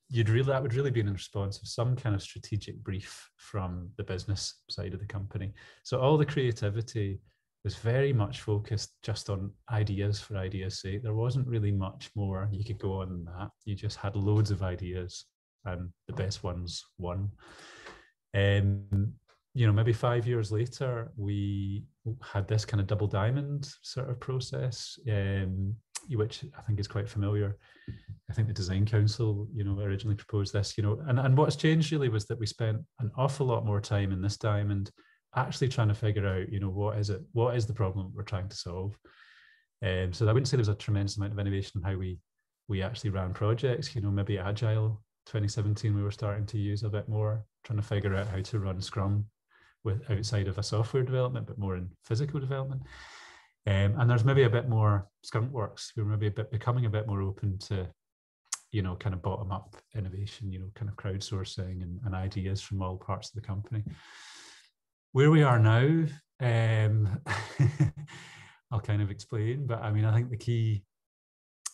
you'd really that would really be in response of some kind of strategic brief from the business side of the company. So all the creativity was very much focused just on ideas for ideas' sake. There wasn't really much more you could go on than that. You just had loads of ideas, and the best ones won. Um, you know, maybe five years later, we had this kind of double diamond sort of process, um, which I think is quite familiar. I think the Design Council, you know, originally proposed this, you know, and, and what's changed really was that we spent an awful lot more time in this diamond actually trying to figure out, you know, what is it, what is the problem we're trying to solve. Um, so I wouldn't say there was a tremendous amount of innovation in how we we actually ran projects. You know, maybe Agile 2017 we were starting to use a bit more, trying to figure out how to run Scrum with outside of a software development, but more in physical development. Um, and there's maybe a bit more skunk works We're maybe a bit becoming a bit more open to, you know, kind of bottom up innovation, you know, kind of crowdsourcing and, and ideas from all parts of the company. Where we are now, um, I'll kind of explain, but I mean, I think the key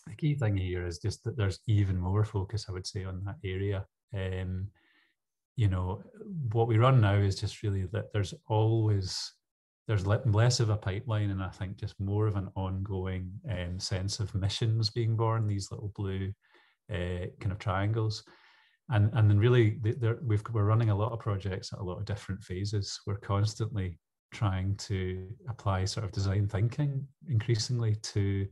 the key thing here is just that there's even more focus, I would say, on that area. Um, you know, what we run now is just really that there's always there's less of a pipeline, and I think just more of an ongoing um, sense of missions being born. These little blue uh, kind of triangles, and and then really we've, we're running a lot of projects at a lot of different phases. We're constantly trying to apply sort of design thinking increasingly to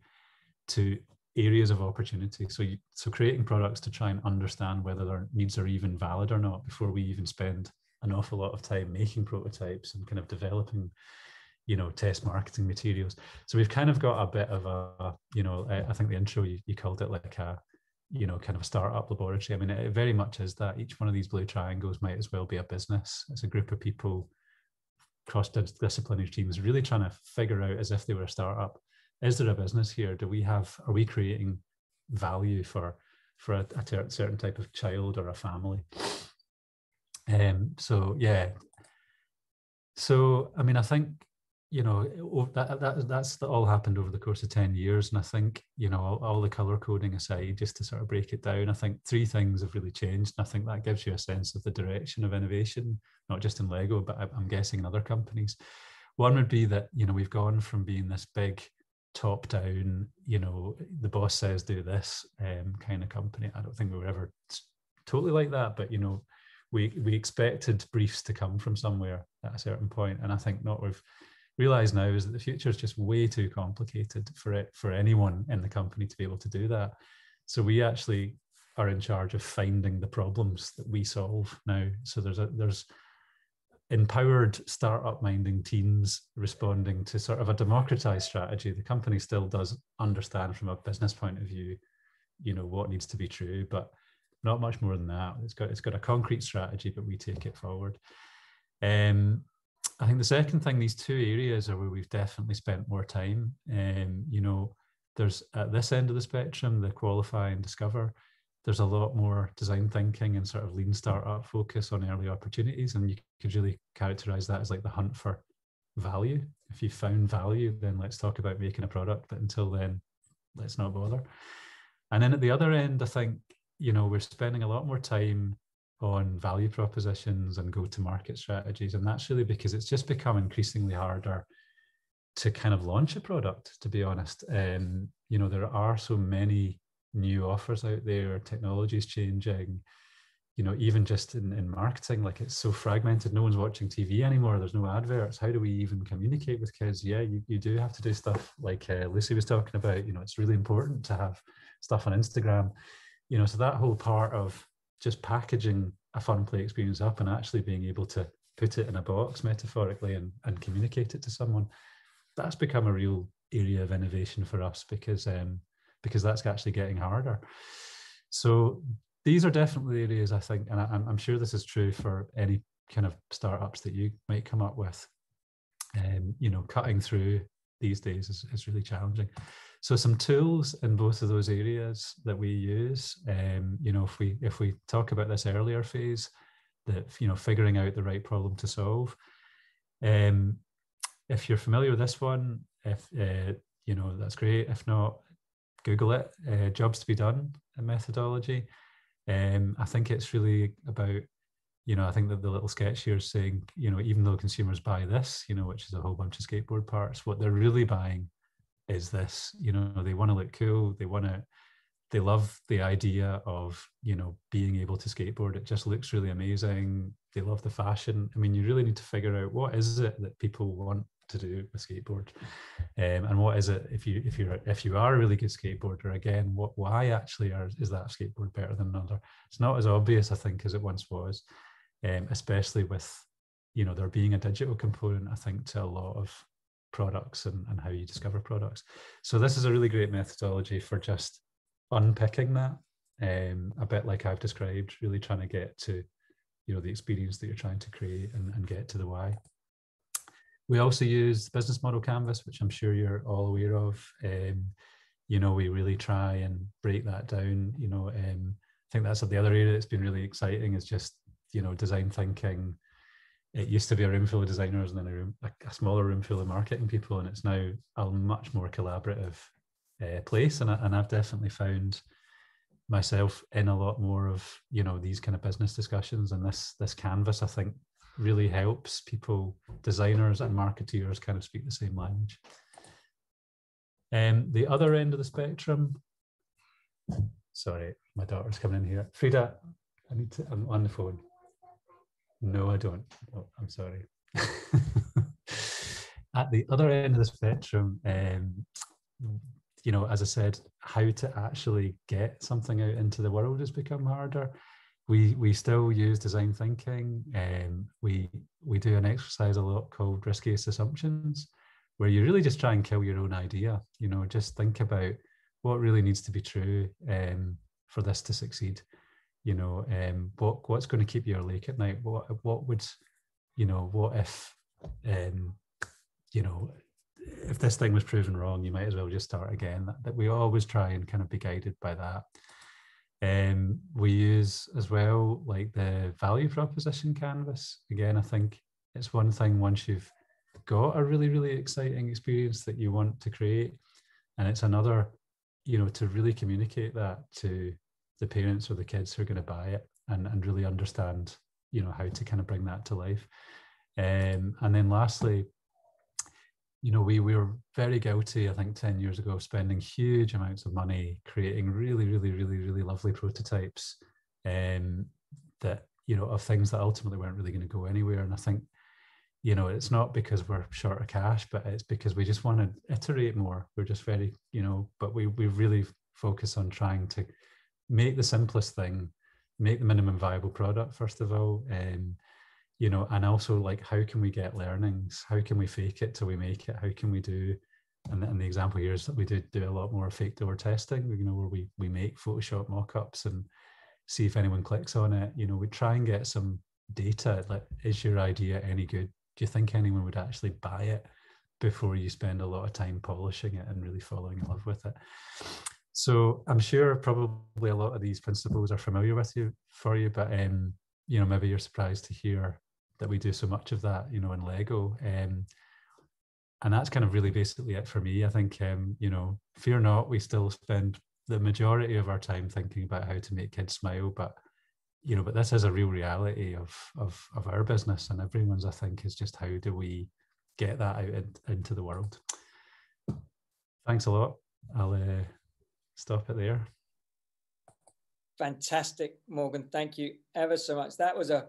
to areas of opportunity. So, you, so creating products to try and understand whether their needs are even valid or not before we even spend an awful lot of time making prototypes and kind of developing, you know, test marketing materials. So we've kind of got a bit of a, you know, I think the intro you, you called it like a, you know, kind of a startup laboratory. I mean, it very much is that. Each one of these blue triangles might as well be a business. It's a group of people, cross-disciplinary teams, really trying to figure out as if they were a startup is there a business here? Do we have, are we creating value for, for a, a certain type of child or a family? Um, so yeah. So, I mean, I think, you know, that, that that's that all happened over the course of 10 years. And I think, you know, all, all the color coding aside, just to sort of break it down, I think three things have really changed. And I think that gives you a sense of the direction of innovation, not just in Lego, but I'm guessing in other companies. One would be that, you know, we've gone from being this big top down, you know, the boss says do this um, kind of company. I don't think we were ever totally like that, but you know, we we expected briefs to come from somewhere at a certain point, and I think not we've realized now is that the future is just way too complicated for it for anyone in the company to be able to do that. So we actually are in charge of finding the problems that we solve now. So there's a there's empowered startup minding teams responding to sort of a democratized strategy the company still does understand from a business point of view you know what needs to be true but not much more than that it's got it's got a concrete strategy but we take it forward um, i think the second thing these two areas are where we've definitely spent more time um, you know there's at this end of the spectrum the qualify and discover there's a lot more design thinking and sort of lean startup focus on early opportunities. And you could really characterize that as like the hunt for value. If you found value, then let's talk about making a product. But until then, let's not bother. And then at the other end, I think, you know, we're spending a lot more time on value propositions and go to market strategies. And that's really because it's just become increasingly harder to kind of launch a product, to be honest. Um, you know, there are so many new offers out there, technology is changing. You know, even just in, in marketing, like it's so fragmented, no one's watching TV anymore. There's no adverts. How do we even communicate with kids? Yeah, you, you do have to do stuff like uh, Lucy was talking about. You know, it's really important to have stuff on Instagram. You know, so that whole part of just packaging a fun play experience up and actually being able to put it in a box metaphorically and, and communicate it to someone, that's become a real area of innovation for us because um, because that's actually getting harder. So these are definitely areas I think, and I, am sure this is true for any kind of startups that you might come up with. Um, you know, cutting through these days is, is really challenging. So some tools in both of those areas that we use. Um, you know, if we if we talk about this earlier phase, that you know figuring out the right problem to solve. Um, if you're familiar with this one, if uh, you know that's great. If not, Google it. Uh, jobs to be done methodology. Um, I think it's really about you know, I think that the little sketch here is saying, you know, even though consumers buy this, you know, which is a whole bunch of skateboard parts, what they're really buying is this, you know, they want to look cool, they want to, they love the idea of, you know, being able to skateboard. It just looks really amazing. They love the fashion. I mean, you really need to figure out what is it that people want to do with skateboard, um, and what is it if you if you're if you are a really good skateboarder again, what why actually are, is that skateboard better than another? It's not as obvious, I think, as it once was um, especially with you know there being a digital component i think to a lot of products and, and how you discover products. So this is a really great methodology for just unpicking that um, a bit like i've described really trying to get to you know the experience that you're trying to create and, and get to the why. We also use business model canvas which i'm sure you're all aware of. Um, you know we really try and break that down you know um, i think that's the other area that's been really exciting is just you know design thinking it used to be a room full of designers and then a room a, a smaller room full of marketing people and it's now a much more collaborative uh, place. And, I, and i've definitely found myself in a lot more of you know these kind of business discussions. And this this canvas i think really helps people designers and marketeers kind of speak the same language. Um, the other end of the spectrum sorry my daughter's coming in here. Frida i need to i'm on the phone no, I don't. Oh, I'm sorry. At the other end of the spectrum, um, you know, as I said, how to actually get something out into the world has become harder. We we still use design thinking. Um, we we do an exercise a lot called riskiest assumptions, where you really just try and kill your own idea. You know, just think about what really needs to be true um, for this to succeed you know um, what what's going to keep you awake at night? What what would you know what if um, you know if this thing was proven wrong you might as well just start again. That, that we always try and kind of be guided by that. Um, we use as well like the value proposition canvas. Again i think it's one thing once you've got a really really exciting experience that you want to create and it's another you know to really communicate that to the parents or the kids who are going to buy it and, and really understand you know how to kind of bring that to life. Um, and then lastly you know we, we were very guilty i think 10 years ago of spending huge amounts of money creating really really really really lovely prototypes um, that you know of things that ultimately weren't really going to go anywhere. And i think you know it's not because we're short of cash but it's because we just want to iterate more. We're just very you know but we we really focus on trying to make the simplest thing, make the minimum viable product first of all, um, you know, and also like how can we get learnings? How can we fake it till we make it? How can we do? And, and the example here is that we do do a lot more fake door testing, you know, where we we make Photoshop mock-ups and see if anyone clicks on it. You know, we try and get some data. Like, is your idea any good? Do you think anyone would actually buy it before you spend a lot of time polishing it and really falling in love with it? So I'm sure probably a lot of these principles are familiar with you for you, but um, you know maybe you're surprised to hear that we do so much of that, you know, in Lego. Um, and that's kind of really basically it for me. I think um, you know, fear not, we still spend the majority of our time thinking about how to make kids smile, but you know, but this is a real reality of of of our business and everyone's. I think is just how do we get that out in, into the world. Thanks a lot. I'll. Uh, stop it there. Fantastic, Morgan. Thank you ever so much. That was a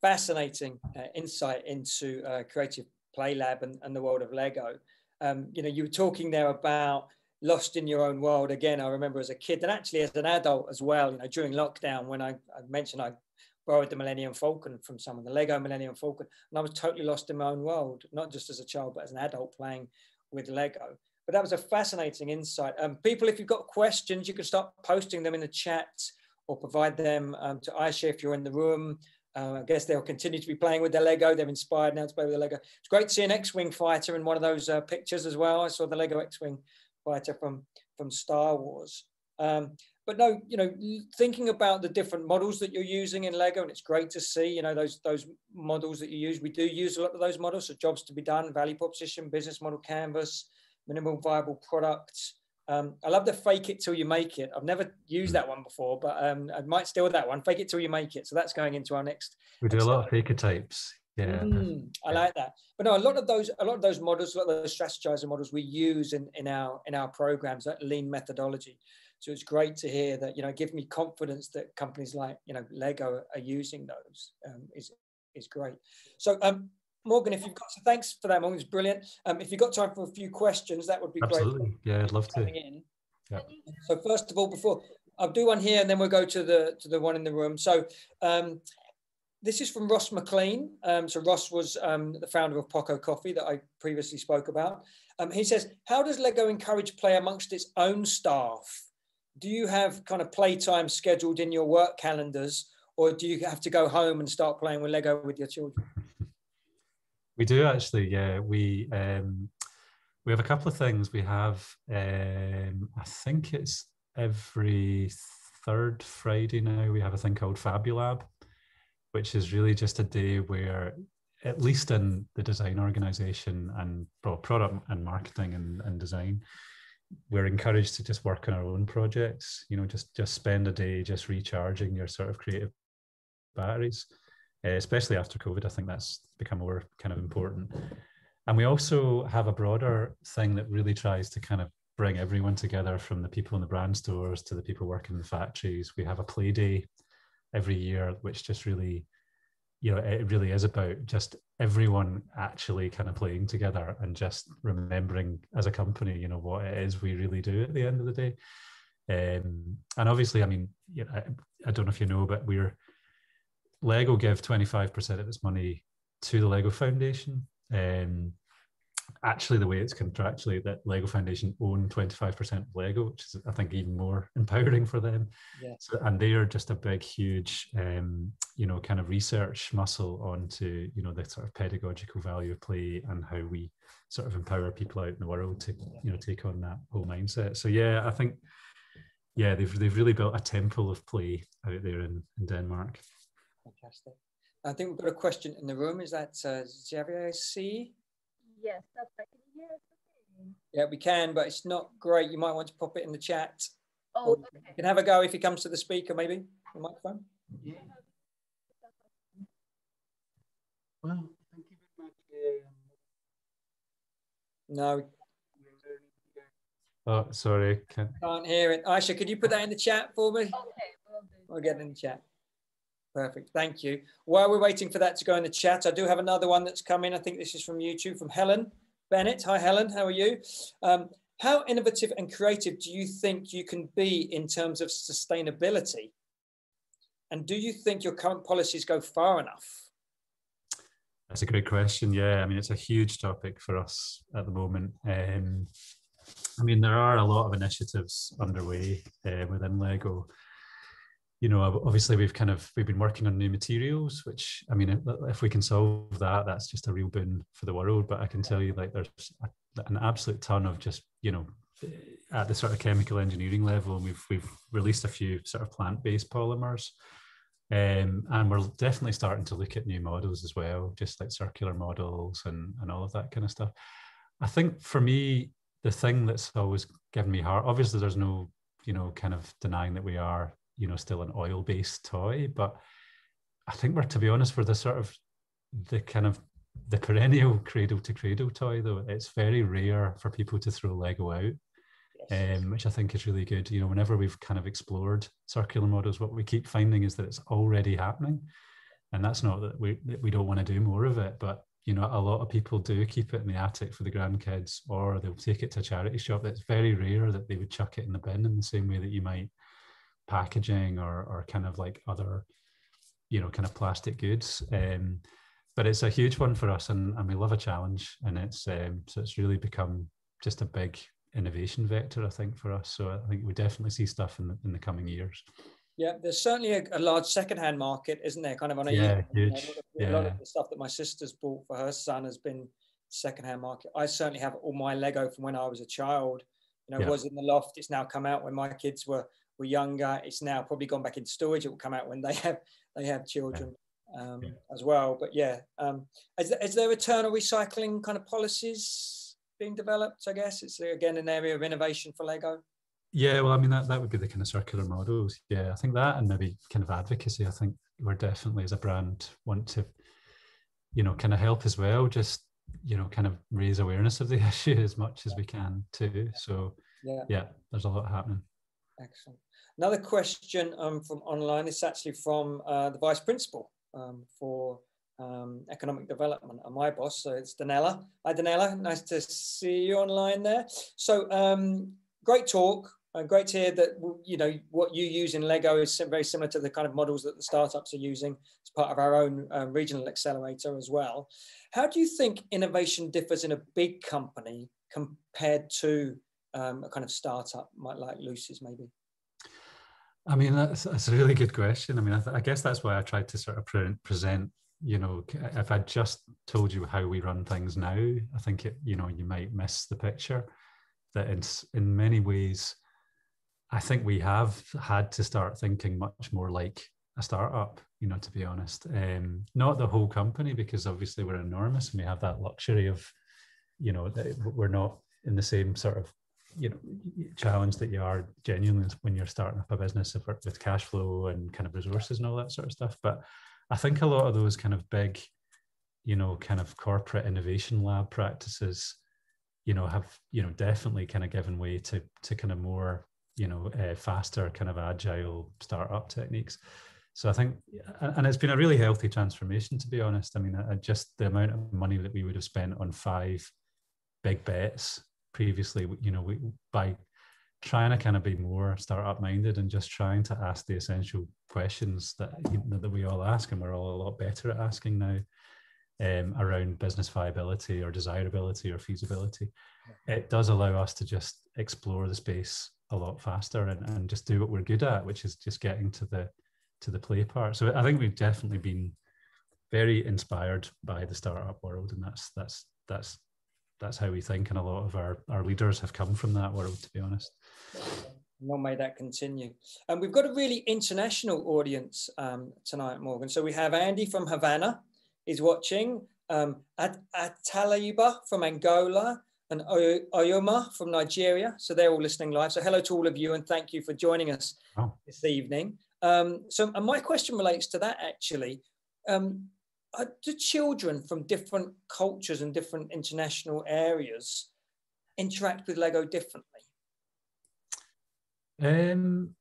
fascinating uh, insight into uh, Creative Play Lab and, and, the world of Lego. Um, you know, you were talking there about lost in your own world. Again, I remember as a kid and actually as an adult as well, you know, during lockdown when I, I mentioned I borrowed the Millennium Falcon from someone, the Lego Millennium Falcon, and I was totally lost in my own world, not just as a child, but as an adult playing with Lego. But that was a fascinating insight. Um, people, if you've got questions, you can start posting them in the chat or provide them um, to Aisha if you're in the room. Uh, I guess they'll continue to be playing with their Lego. They're inspired now to play with the Lego. It's great to see an X-wing fighter in one of those uh, pictures as well. I saw the Lego X-wing fighter from from Star Wars. Um, but no, you know, thinking about the different models that you're using in Lego, and it's great to see, you know, those those models that you use. We do use a lot of those models. So jobs to be done, value proposition, business model canvas, minimal viable product. Um, I love the fake it till you make it. I've never used that one before, but um, I might steal that one. Fake it till you make it. So that's going into our next. We do a lot of fake types. Yeah, mm, I like that. But no, a lot of those, a lot of those models, a lot of those Strategyzer models we use in, in our in our programs, that lean methodology. So it's great to hear that, you know, give me confidence that companies like, you know, Lego are using those um, is, is great. So um, Morgan, if you've got, so thanks for that, Morgan, it's brilliant. Um, if you've got time for a few questions, that would be great. Absolutely. great. Yeah, I'd love to. Yeah. So first of all, before I'll do one here and then we'll go to the, to the one in the room. So um, this is from Ross McLean. Um, so Ross was um, the founder of Poco Coffee that I previously spoke about. Um, he says, how does Lego encourage play amongst its own staff? do you have kind of playtime scheduled in your work calendars or do you have to go home and start playing with lego with your children we do actually yeah. We um we have a couple of things. We have um i think it's every third friday now we have a thing called fabulab which is really just a day where at least in the design organization and product and marketing and, and design we're encouraged to just work on our own projects you know just just spend a day just recharging your sort of creative batteries especially after covid i think that's become more kind of important. And we also have a broader thing that really tries to kind of bring everyone together from the people in the brand stores to the people working in the factories. We have a play day every year which just really you know it really is about just everyone actually kind of playing together and just remembering as a company you know what it is we really do at the end of the day. Um, and obviously i mean you know, I, I don't know if you know but we're lego give 25% of its money to the lego foundation um, actually the way it's contractually that Lego Foundation own 25% of Lego, which is I think even more empowering for them. Yeah. So, and they are just a big, huge, um, you know, kind of research muscle onto you know the sort of pedagogical value of play and how we sort of empower people out in the world to you know take on that whole mindset. So yeah, I think yeah they've they've really built a temple of play out there in, in Denmark. Fantastic. I think we've got a question in the room. Is that uh, Xavier C? Yes, that's right. Can you hear us okay? Yeah, we can, but it's not great. You might want to pop it in the chat. Oh, okay. You can have a go if he comes to the speaker, maybe, the microphone. Yeah. Well, thank you very much. No. Oh, sorry. Can't, Can't hear it. Aisha, could you put that in the chat for me? Okay, we'll, do. We'll get it in the chat. Perfect. Thank you. While we're waiting for that to go in the chat, I do have another one that's come in. I think this is from YouTube from Helen Bennett. Hi, Helen. How are you? Um, how innovative and creative do you think you can be in terms of sustainability? And do you think your current policies go far enough? That's a great question. Yeah, I mean, it's a huge topic for us at the moment. Um, I mean, there are a lot of initiatives underway uh, within Lego you know obviously we've kind of we've been working on new materials which i mean if we can solve that that's just a real boon for the world. But i can tell you like there's an absolute ton of just you know at the sort of chemical engineering level and we've we've released a few sort of plant-based polymers. Um, and we're definitely starting to look at new models as well just like circular models and and all of that kind of stuff. I think for me the thing that's always given me heart obviously there's no you know kind of denying that we are you know still an oil based toy but i think we're to be honest we're the sort of the kind of the perennial cradle to cradle toy though it's very rare for people to throw lego out yes. um, which i think is really good. You know whenever we've kind of explored circular models what we keep finding is that it's already happening. And that's not that we that we don't want to do more of it but you know a lot of people do keep it in the attic for the grandkids or they'll take it to a charity shop. It's very rare that they would chuck it in the bin in the same way that you might packaging or, or kind of like other, you know, kind of plastic goods. Um, but it's a huge one for us and, and we love a challenge and it's um, so it's really become just a big innovation vector I think for us so I think we definitely see stuff in the, in the coming years yeah there's certainly a, a large secondhand market isn't there kind of on a yeah, huge. A, lot of, yeah. a lot of the stuff that my sister's bought for her son has been secondhand market I certainly have all my Lego from when I was a child you know yeah. was in the loft it's now come out when my kids were were younger. It's now probably gone back in storage. It will come out when they have they have children um, Yeah. as well. But yeah, um, is, there, is there eternal recycling kind of policies being developed? I guess it's again an area of innovation for Lego. Yeah, well, I mean that that would be the kind of circular models. Yeah, I think that and maybe kind of advocacy. I think we're definitely as a brand want to, you know, kind of help as well. Just you know, kind of raise awareness of the issue as much as we can too. So Yeah. yeah, there's a lot happening. Excellent. Another question um, from online is actually from uh, the vice principal um, for um, economic development and my boss. So it's Danella. Hi, Danella. Nice to see you online there. So um, great talk. Uh, great to hear that you know what you use in Lego is very similar to the kind of models that the startups are using as part of our own um, regional accelerator as well. How do you think innovation differs in a big company compared to um, a kind of startup might like Lucy's maybe? I mean, that's, that's a really good question. I mean, I, th- I guess that's why I tried to sort of pre- present, you know, if I just told you how we run things now, I think it, you know, you might miss the picture. That in, in many ways, I think we have had to start thinking much more like a startup, you know, to be honest. Um, not the whole company, because obviously we're enormous and we have that luxury of, you know, we're not in the same sort of you know challenge that you are genuinely when you're starting up a business with, with cash flow and kind of resources and all that sort of stuff. But i think a lot of those kind of big you know kind of corporate innovation lab practices you know have you know definitely kind of given way to to kind of more you know uh, faster kind of agile startup techniques. So i think and it's been a really healthy transformation to be honest. I mean I, just the amount of money that we would have spent on five big bets previously, you know, we, by trying to kind of be more startup minded and just trying to ask the essential questions that you know, that we all ask, and we're all a lot better at asking now um, around business viability or desirability or feasibility. It does allow us to just explore the space a lot faster and, and just do what we're good at, which is just getting to the to the play part. So I think we've definitely been very inspired by the startup world, and that's that's that's that's how we think and a lot of our, our leaders have come from that world to be honest. Long may that continue? And we've got a really international audience um, tonight morgan. So we have andy from havana is watching um, At- Ataliba from angola and Oy- oyoma from nigeria. So they're all listening live. So hello to all of you and thank you for joining us this evening. Um, so and my question relates to that actually. Um, uh, do children from different cultures and different international areas interact with Lego differently? um,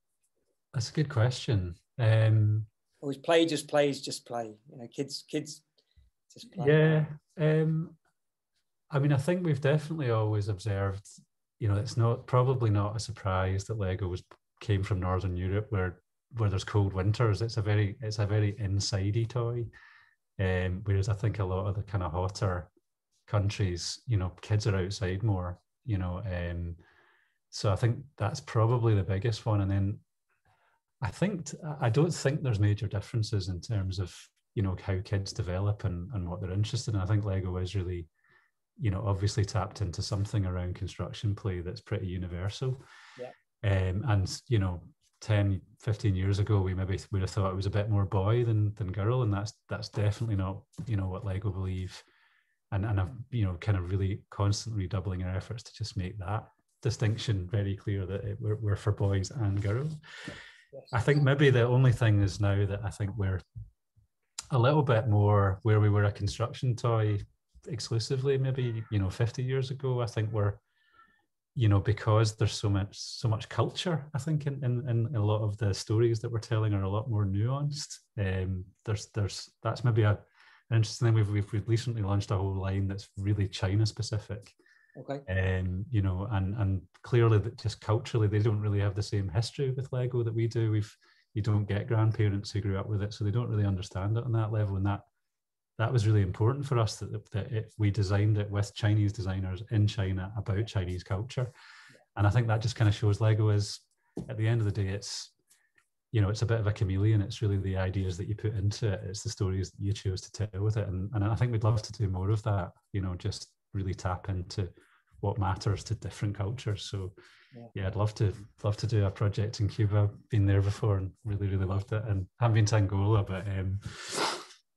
that's a good question um, is play just plays just play? You know, kids kids just play. yeah um, i mean i think we've definitely always observed you know it's not probably not a surprise that lego was came from northern europe where where there's cold winters it's a very it's a very insidey toy um, whereas i think a lot of the kind of hotter countries you know kids are outside more you know um, so i think that's probably the biggest one. And then i think i don't think there's major differences in terms of you know how kids develop and, and what they're interested in. I think lego is really you know obviously tapped into something around construction play that's pretty universal. Yeah. um, and you know 10 15 years ago we maybe would have thought it was a bit more boy than than girl and that's that's definitely not you know what lego believe and and i've you know kind of really constantly doubling our efforts to just make that distinction very clear that it, we're, we're for boys and girls I think maybe the only thing is now that I think we're a little bit more where we were a construction toy exclusively, maybe, you know, 50 years ago. I think we're, you know, because there's so much, so much culture, I think in, in, in a lot of the stories that we're telling are a lot more nuanced. Um, there's, there's, that's maybe a, an interesting thing. We've, we've, we've recently launched a whole line that's really China specific Okay. um, you know, and and clearly that just culturally they don't really have the same history with Lego that we do. We've you don't get grandparents who grew up with it, so they don't really understand it on that level. And that that was really important for us that, that it, we designed it with Chinese designers in China about Chinese culture. And I think that just kind of shows Lego is at the end of the day, it's you know, it's a bit of a chameleon. It's really the ideas that you put into it. It's the stories that you choose to tell with it. And, and I think we'd love to do more of that, you know, just really tap into what matters to different cultures. So Yeah. yeah, I'd love to love to do a project in Cuba. Been there before and really really loved it. And haven't been to Angola, but um,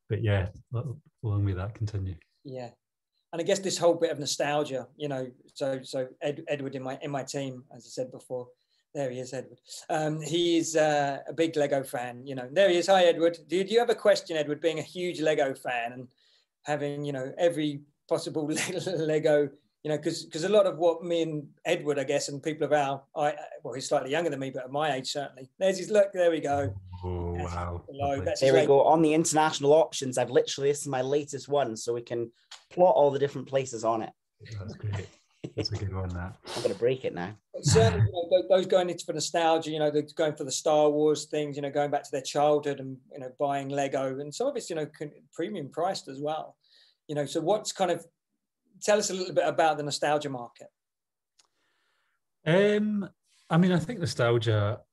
but yeah, lo- long may that continue. Yeah. And I guess this whole bit of nostalgia, you know, so so Ed, Edward in my in my team, as I said before, there he is, Edward. Um, he's uh, a big Lego fan, you know. There he is. Hi, Edward. Do you have a question, Edward? Being a huge Lego fan and having, you know, every possible Lego, you know, because because a lot of what me and Edward, I guess, and people of our, I well, he's slightly younger than me, but at my age certainly. There's his look. There we go. Oh That's wow! below. lovely. There we age. go. On the international options, I've literally, this is my latest one, so we can plot all the different places on it. That's great. That's a good one. That. I'm going to break it now. But certainly, you know, those going into for nostalgia, you know, they're going for the Star Wars things, you know, going back to their childhood and you know, buying Lego, and some of it's you know con- premium priced as well. You know, so what's kind of tell us a little bit about the nostalgia market. Um, I mean, I think nostalgia, l-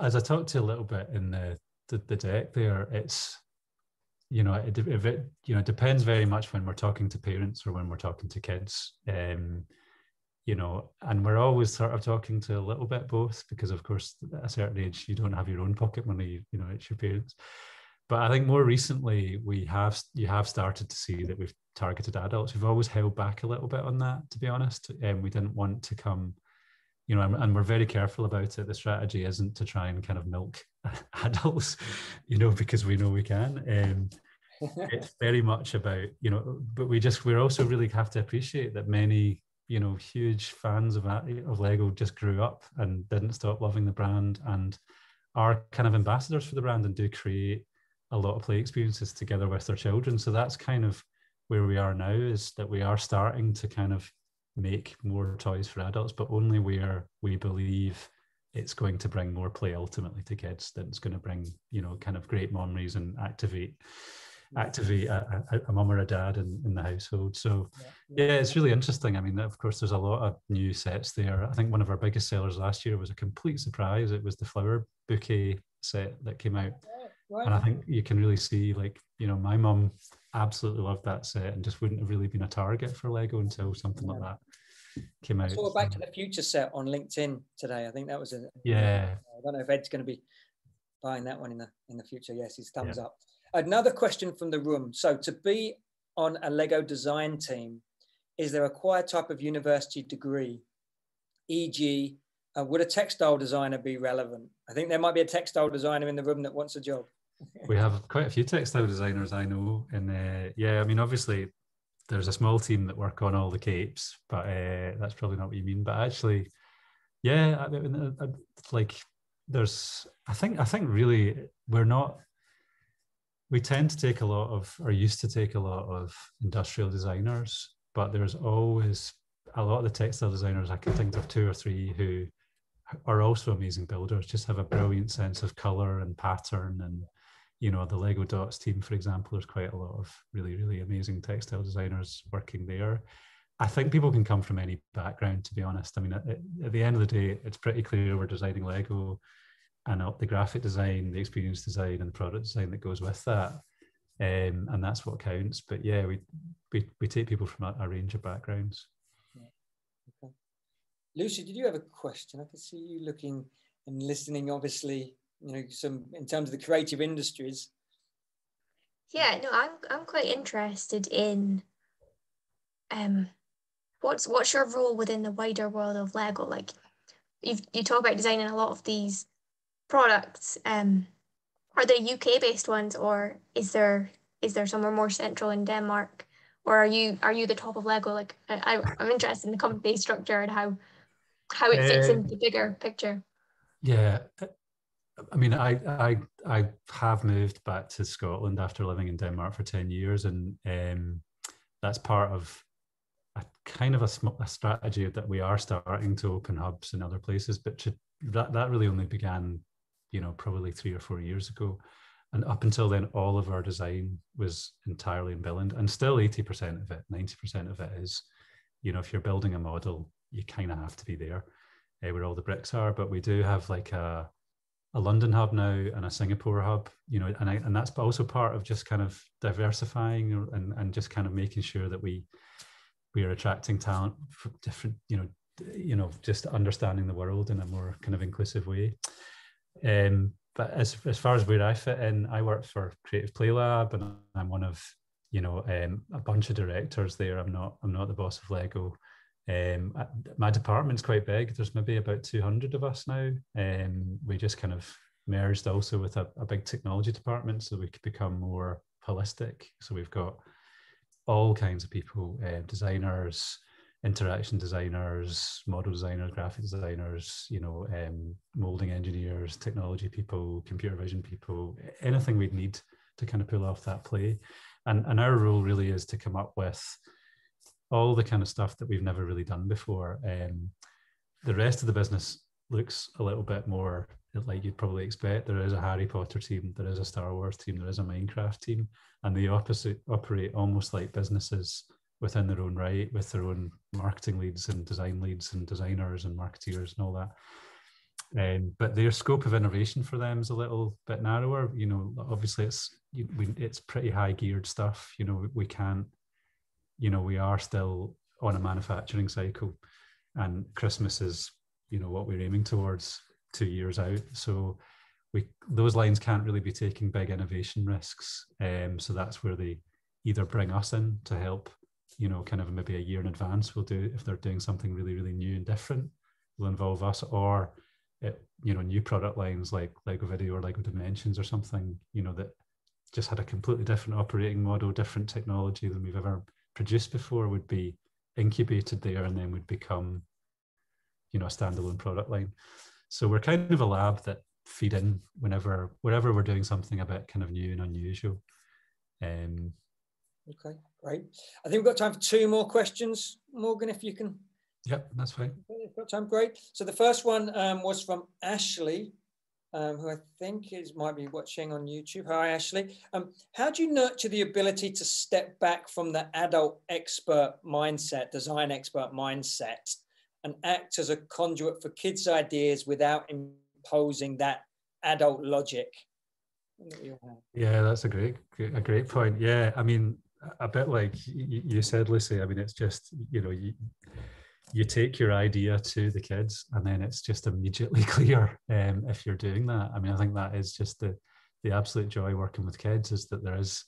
as I talked to a little bit in the the, the deck there, it's you know it, if it you know depends very much when we're talking to parents or when we're talking to kids. Um, you know, and we're always sort of talking to a little bit both because, of course, at a certain age you don't have your own pocket money. You know, it's your parents. But I think more recently we have you have started to see that we've targeted adults. We've always held back a little bit on that, to be honest. And we didn't want to come, you know, and, and we're very careful about it. The strategy isn't to try and kind of milk adults, you know, because we know we can. Um, it's very much about, you know, but we just we're also really have to appreciate that many, you know, huge fans of of Lego just grew up and didn't stop loving the brand and are kind of ambassadors for the brand and do create a lot of play experiences together with their children. So that's kind of where we are now is that we are starting to kind of make more toys for adults, but only where we believe it's going to bring more play ultimately to kids. That it's going to bring, you know, kind of great memories and activate mm-hmm. activate a, a, a mum or a dad in, in the household. So yeah, it's really interesting. I mean, of course, there's a lot of new sets there. I think one of our biggest sellers last year was a complete surprise. It was the flower bouquet set that came out and I think you can really see, like, you know, my mum absolutely loved that set and just wouldn't have really been a target for Lego until something like that came I out. saw a Back to the Future set on LinkedIn today. I think that was a Yeah. I don't know if Ed's going to be buying that one in the in the future. Yes, his thumbs up. Another question from the room. So to be on a Lego design team, is there a required type of university degree? E.g., uh, would a textile designer be relevant? I think there might be a textile designer in the room that wants a job. We have quite a few textile designers I know, and uh, yeah, I mean, obviously, there's a small team that work on all the capes, but uh, that's probably not what you mean. But actually, yeah, I mean, uh, like there's, I think, I think really we're not. We tend to take a lot of, or used to take a lot of industrial designers, but there's always a lot of the textile designers. I can think of two or three who are also amazing builders, just have a brilliant sense of color and pattern and you know the lego dots team for example there's quite a lot of really really amazing textile designers working there. I think people can come from any background to be honest. I mean at, at the end of the day it's pretty clear we're designing lego and the graphic design the experience design and the product design that goes with that um, and that's what counts. But yeah we we, we take people from a, a range of backgrounds. Lucy, did you have a question? I can see you looking and listening, obviously, you know, some in terms of the creative industries. Yeah, no, I'm I'm quite interested in um what's what's your role within the wider world of Lego? Like you you talk about designing a lot of these products. Um are they UK based ones or is there is there somewhere more central in Denmark? Or are you are you the top of Lego? Like I, I I'm interested in the company structure and how how it fits Uh, into the bigger picture. Yeah, I mean, I I I have moved back to Scotland after living in Denmark for ten years, and um, that's part of a kind of a, a strategy that we are starting to open hubs in other places. But to, that that really only began, you know, probably three or four years ago, and up until then, all of our design was entirely in Billund, and still eighty percent of it, ninety percent of it is, you know, if you're building a model, you kind of have to be there uh, where all the bricks are. But we do have like a a London hub now and a Singapore hub, you know, and I, and that's also part of just kind of diversifying and and just kind of making sure that we we are attracting talent from different, you know, you know, just understanding the world in a more kind of inclusive way. Um, but as as far as where I fit in, I work for Creative Play Lab, and I'm one of you know um, a bunch of directors there. I'm not I'm not the boss of Lego. Um, my department's quite big. There's maybe about 200 of us now. Um, we just kind of merged also with a, a big technology department so we could become more holistic. So we've got all kinds of people, uh, designers, interaction designers, model designers, graphic designers, you know, um, molding engineers, technology people, computer vision people, anything we'd need to kind of pull off that play. And, and our role really is to come up with all the kind of stuff that we've never really done before. Um, the rest of the business looks a little bit more like you'd probably expect. There is a Harry Potter team, there is a Star Wars team, there is a Minecraft team, and they opposite operate almost like businesses within their own right, with their own marketing leads and design leads and designers and marketeers and all that. Um, but their scope of innovation for them is a little bit narrower. You know, obviously it's you, we, it's pretty high geared stuff. You know, we can't. You know, we are still on a manufacturing cycle, and Christmas is you know what we're aiming towards two years out. So we those lines can't really be taking big innovation risks. Um, so that's where they either bring us in to help you know, kind of maybe a year in advance We'll do if they're doing something really, really new and different, will involve us or it, you know, new product lines like Lego Vidiyo or Lego Dimensions or something, you know, that just had a completely different operating model, different technology than we've ever produced before would be incubated there and then would become, you know, a standalone product line. So we're kind of a lab that feed in whenever wherever we're doing something a bit kind of new and unusual. Um, Okay, great. I think we've got time for two more questions. Morgan, if you can. Yep, that's fine. We've got time, great. So the first one um, was from Ashley, um, who I think is might be watching on YouTube. Hi, Ashley. Um, how do you nurture the ability to step back from the adult expert mindset, design expert mindset, and act as a conduit for kids' ideas without imposing that adult logic? Yeah, that's a great, a great point. Yeah, I mean, a bit like you said, Lucy. I mean, it's just you know you you take your idea to the kids, and then it's just immediately clear um, if you're doing that. I mean, I think that is just the the absolute joy working with kids is that there is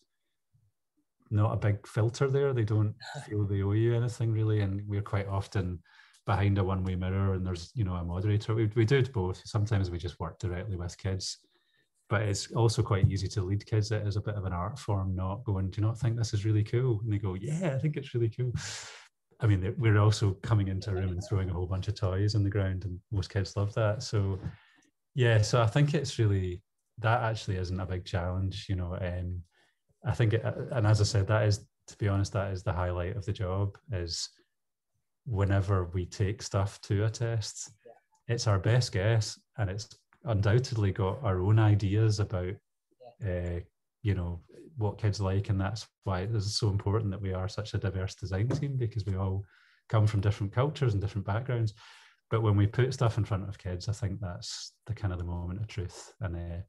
not a big filter there. They don't feel they owe you anything really, and we're quite often behind a one-way mirror, and there's you know a moderator. We we do both. Sometimes we just work directly with kids but it's also quite easy to lead kids it as a bit of an art form, not going, do you not think this is really cool? And they go, yeah, I think it's really cool. I mean, we're also coming into a room and throwing a whole bunch of toys on the ground, and most kids love that. So, yeah, so I think it's really that actually isn't a big challenge, you know. Um, I think, it, and as I said, that is, to be honest, that is the highlight of the job. Is whenever we take stuff to a test, it's our best guess, and it's undoubtedly got our own ideas about, uh, you know, what kids like, and that's why it is so important that we are such a diverse design team because we all come from different cultures and different backgrounds. But when we put stuff in front of kids, I think that's the kind of the moment of truth, and uh,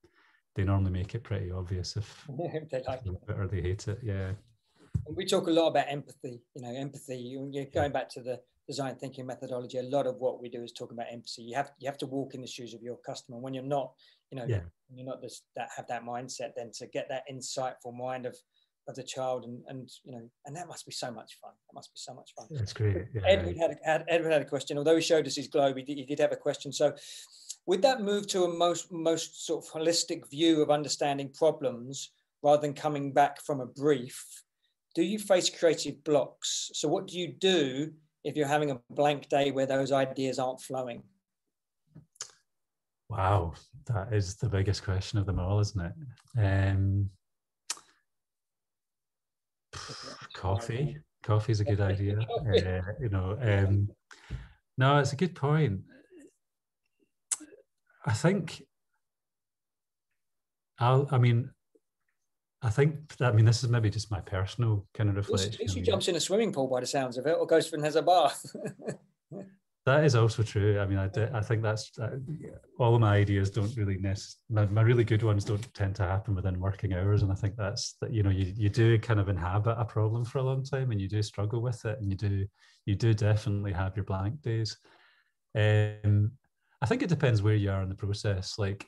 they normally make it pretty obvious if they like it or they hate it. Yeah. And we talk a lot about empathy. You know, empathy. You're going back to the design thinking methodology, a lot of what we do is talk about empathy. You have you have to walk in the shoes of your customer. When you're not, you know, yeah. you're not this that have that mindset, then to get that insightful mind of of the child and and you know, and that must be so much fun. That must be so much fun. That's great. Yeah. Edward had, a, had Edward had a question. Although he showed us his globe, he did, he did have a question. So, with that move to a most most sort of holistic view of understanding problems rather than coming back from a brief, do you face creative blocks? So, what do you do if you're having a blank day where those ideas aren't flowing? Wow, that is the biggest question of them all, isn't it? Um, coffee, coffee is a good idea. Uh, you know, um, no, it's a good point. I think. I'll, I mean, I think I mean this is maybe just my personal kind of reflection. She jumps in a swimming pool by the sounds of it, or goes and has a bath. that is also true. I mean, I, I think that's uh, all of my ideas don't really necessarily, my, my, really good ones don't tend to happen within working hours. And I think that's that, you know, you, you do kind of inhabit a problem for a long time and you do struggle with it and you do, you do definitely have your blank days. Um, I think it depends where you are in the process. Like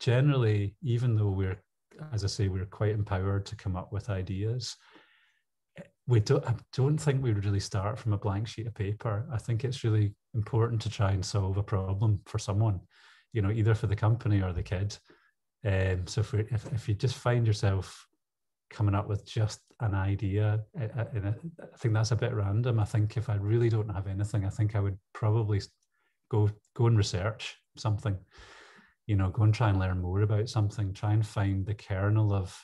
generally, even though we're, as I say, we're quite empowered to come up with ideas, we don't I don't think we really start from a blank sheet of paper. I think it's really important to try and solve a problem for someone, you know, either for the company or the kid. Um, so if, if, if you just find yourself coming up with just an idea, I, I, I think that's a bit random. I think if I really don't have anything, I think I would probably go go and research something. You know, go and try and learn more about something. Try and find the kernel of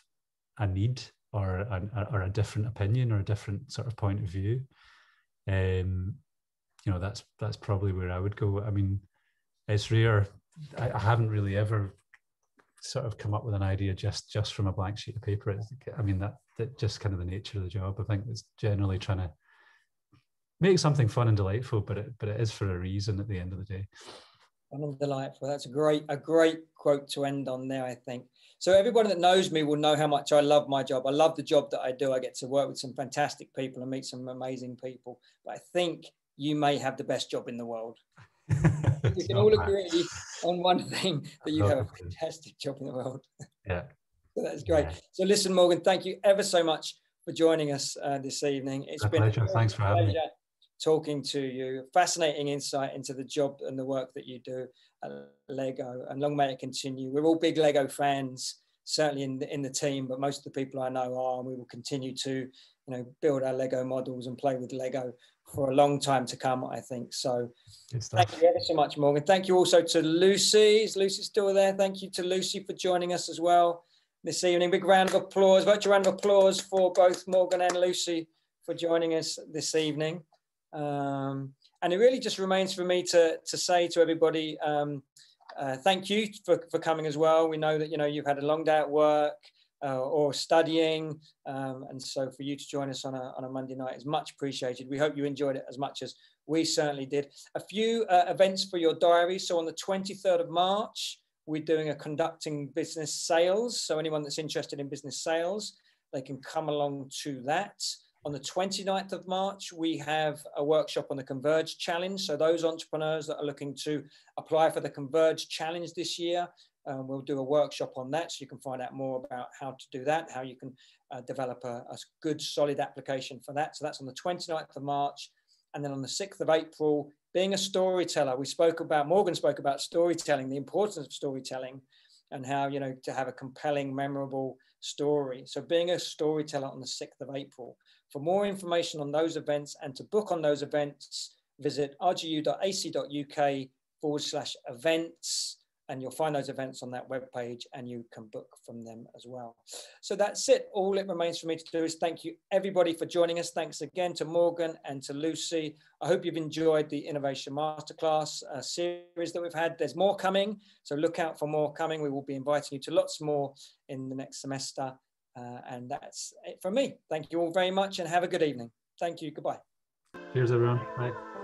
a need or or a different opinion or a different sort of point of view. Um, you know, that's that's probably where I would go. I mean, it's rare. I, I haven't really ever sort of come up with an idea just just from a blank sheet of paper. It's, I mean, that that just kind of the nature of the job. I think it's generally trying to make something fun and delightful, but it but it is for a reason at the end of the day. Fun and delightful. That's a great a great quote to end on there. I think. So everybody that knows me will know how much I love my job. I love the job that I do. I get to work with some fantastic people and meet some amazing people. But I think you may have the best job in the world. we can all agree on one thing that you have a fantastic job in the world. Yeah. so that's great. Yeah. So listen, Morgan, thank you ever so much for joining us uh, this evening. It's a been pleasure. a Thanks for having me. Talking to you, fascinating insight into the job and the work that you do at Lego, and long may it continue. We're all big Lego fans, certainly in the, in the team, but most of the people I know are, and we will continue to, you know, build our Lego models and play with Lego for a long time to come, I think. So thank you ever so much, Morgan. Thank you also to Lucy. Is Lucy still there? Thank you to Lucy for joining us as well this evening. Big round of applause, virtual round of applause for both Morgan and Lucy for joining us this evening. Um, and it really just remains for me to, to say to everybody, um, uh, thank you for, for coming as well. We know that, you know, you've had a long day at work uh, or studying. Um, and so for you to join us on a, on a Monday night is much appreciated. We hope you enjoyed it as much as we certainly did. A few uh, events for your diary. So on the 23rd of March, we're doing a conducting business sales. So anyone that's interested in business sales, they can come along to that. On the 29th of March, we have a workshop on the Converge Challenge. So those entrepreneurs that are looking to apply for the Converge Challenge this year, um, we'll do a workshop on that so you can find out more about how to do that, how you can uh, develop a, a, good solid application for that. So that's on the 29th of March. And then on the 6th of April, being a storyteller, we spoke about, Morgan spoke about storytelling, the importance of storytelling and how, you know, to have a compelling, memorable story. So being a storyteller on the 6th of April. For more information on those events and to book on those events, visit rgu.ac.uk forward slash events and you'll find those events on that web page and you can book from them as well. So that's it. All it remains for me to do is thank you everybody for joining us. Thanks again to Morgan and to Lucy. I hope you've enjoyed the Innovation Masterclass uh, series that we've had. There's more coming, so look out for more coming. We will be inviting you to lots more in the next semester. Uh, and that's it from me. Thank you all very much and have a good evening. Thank you. Goodbye. Cheers, everyone. Bye.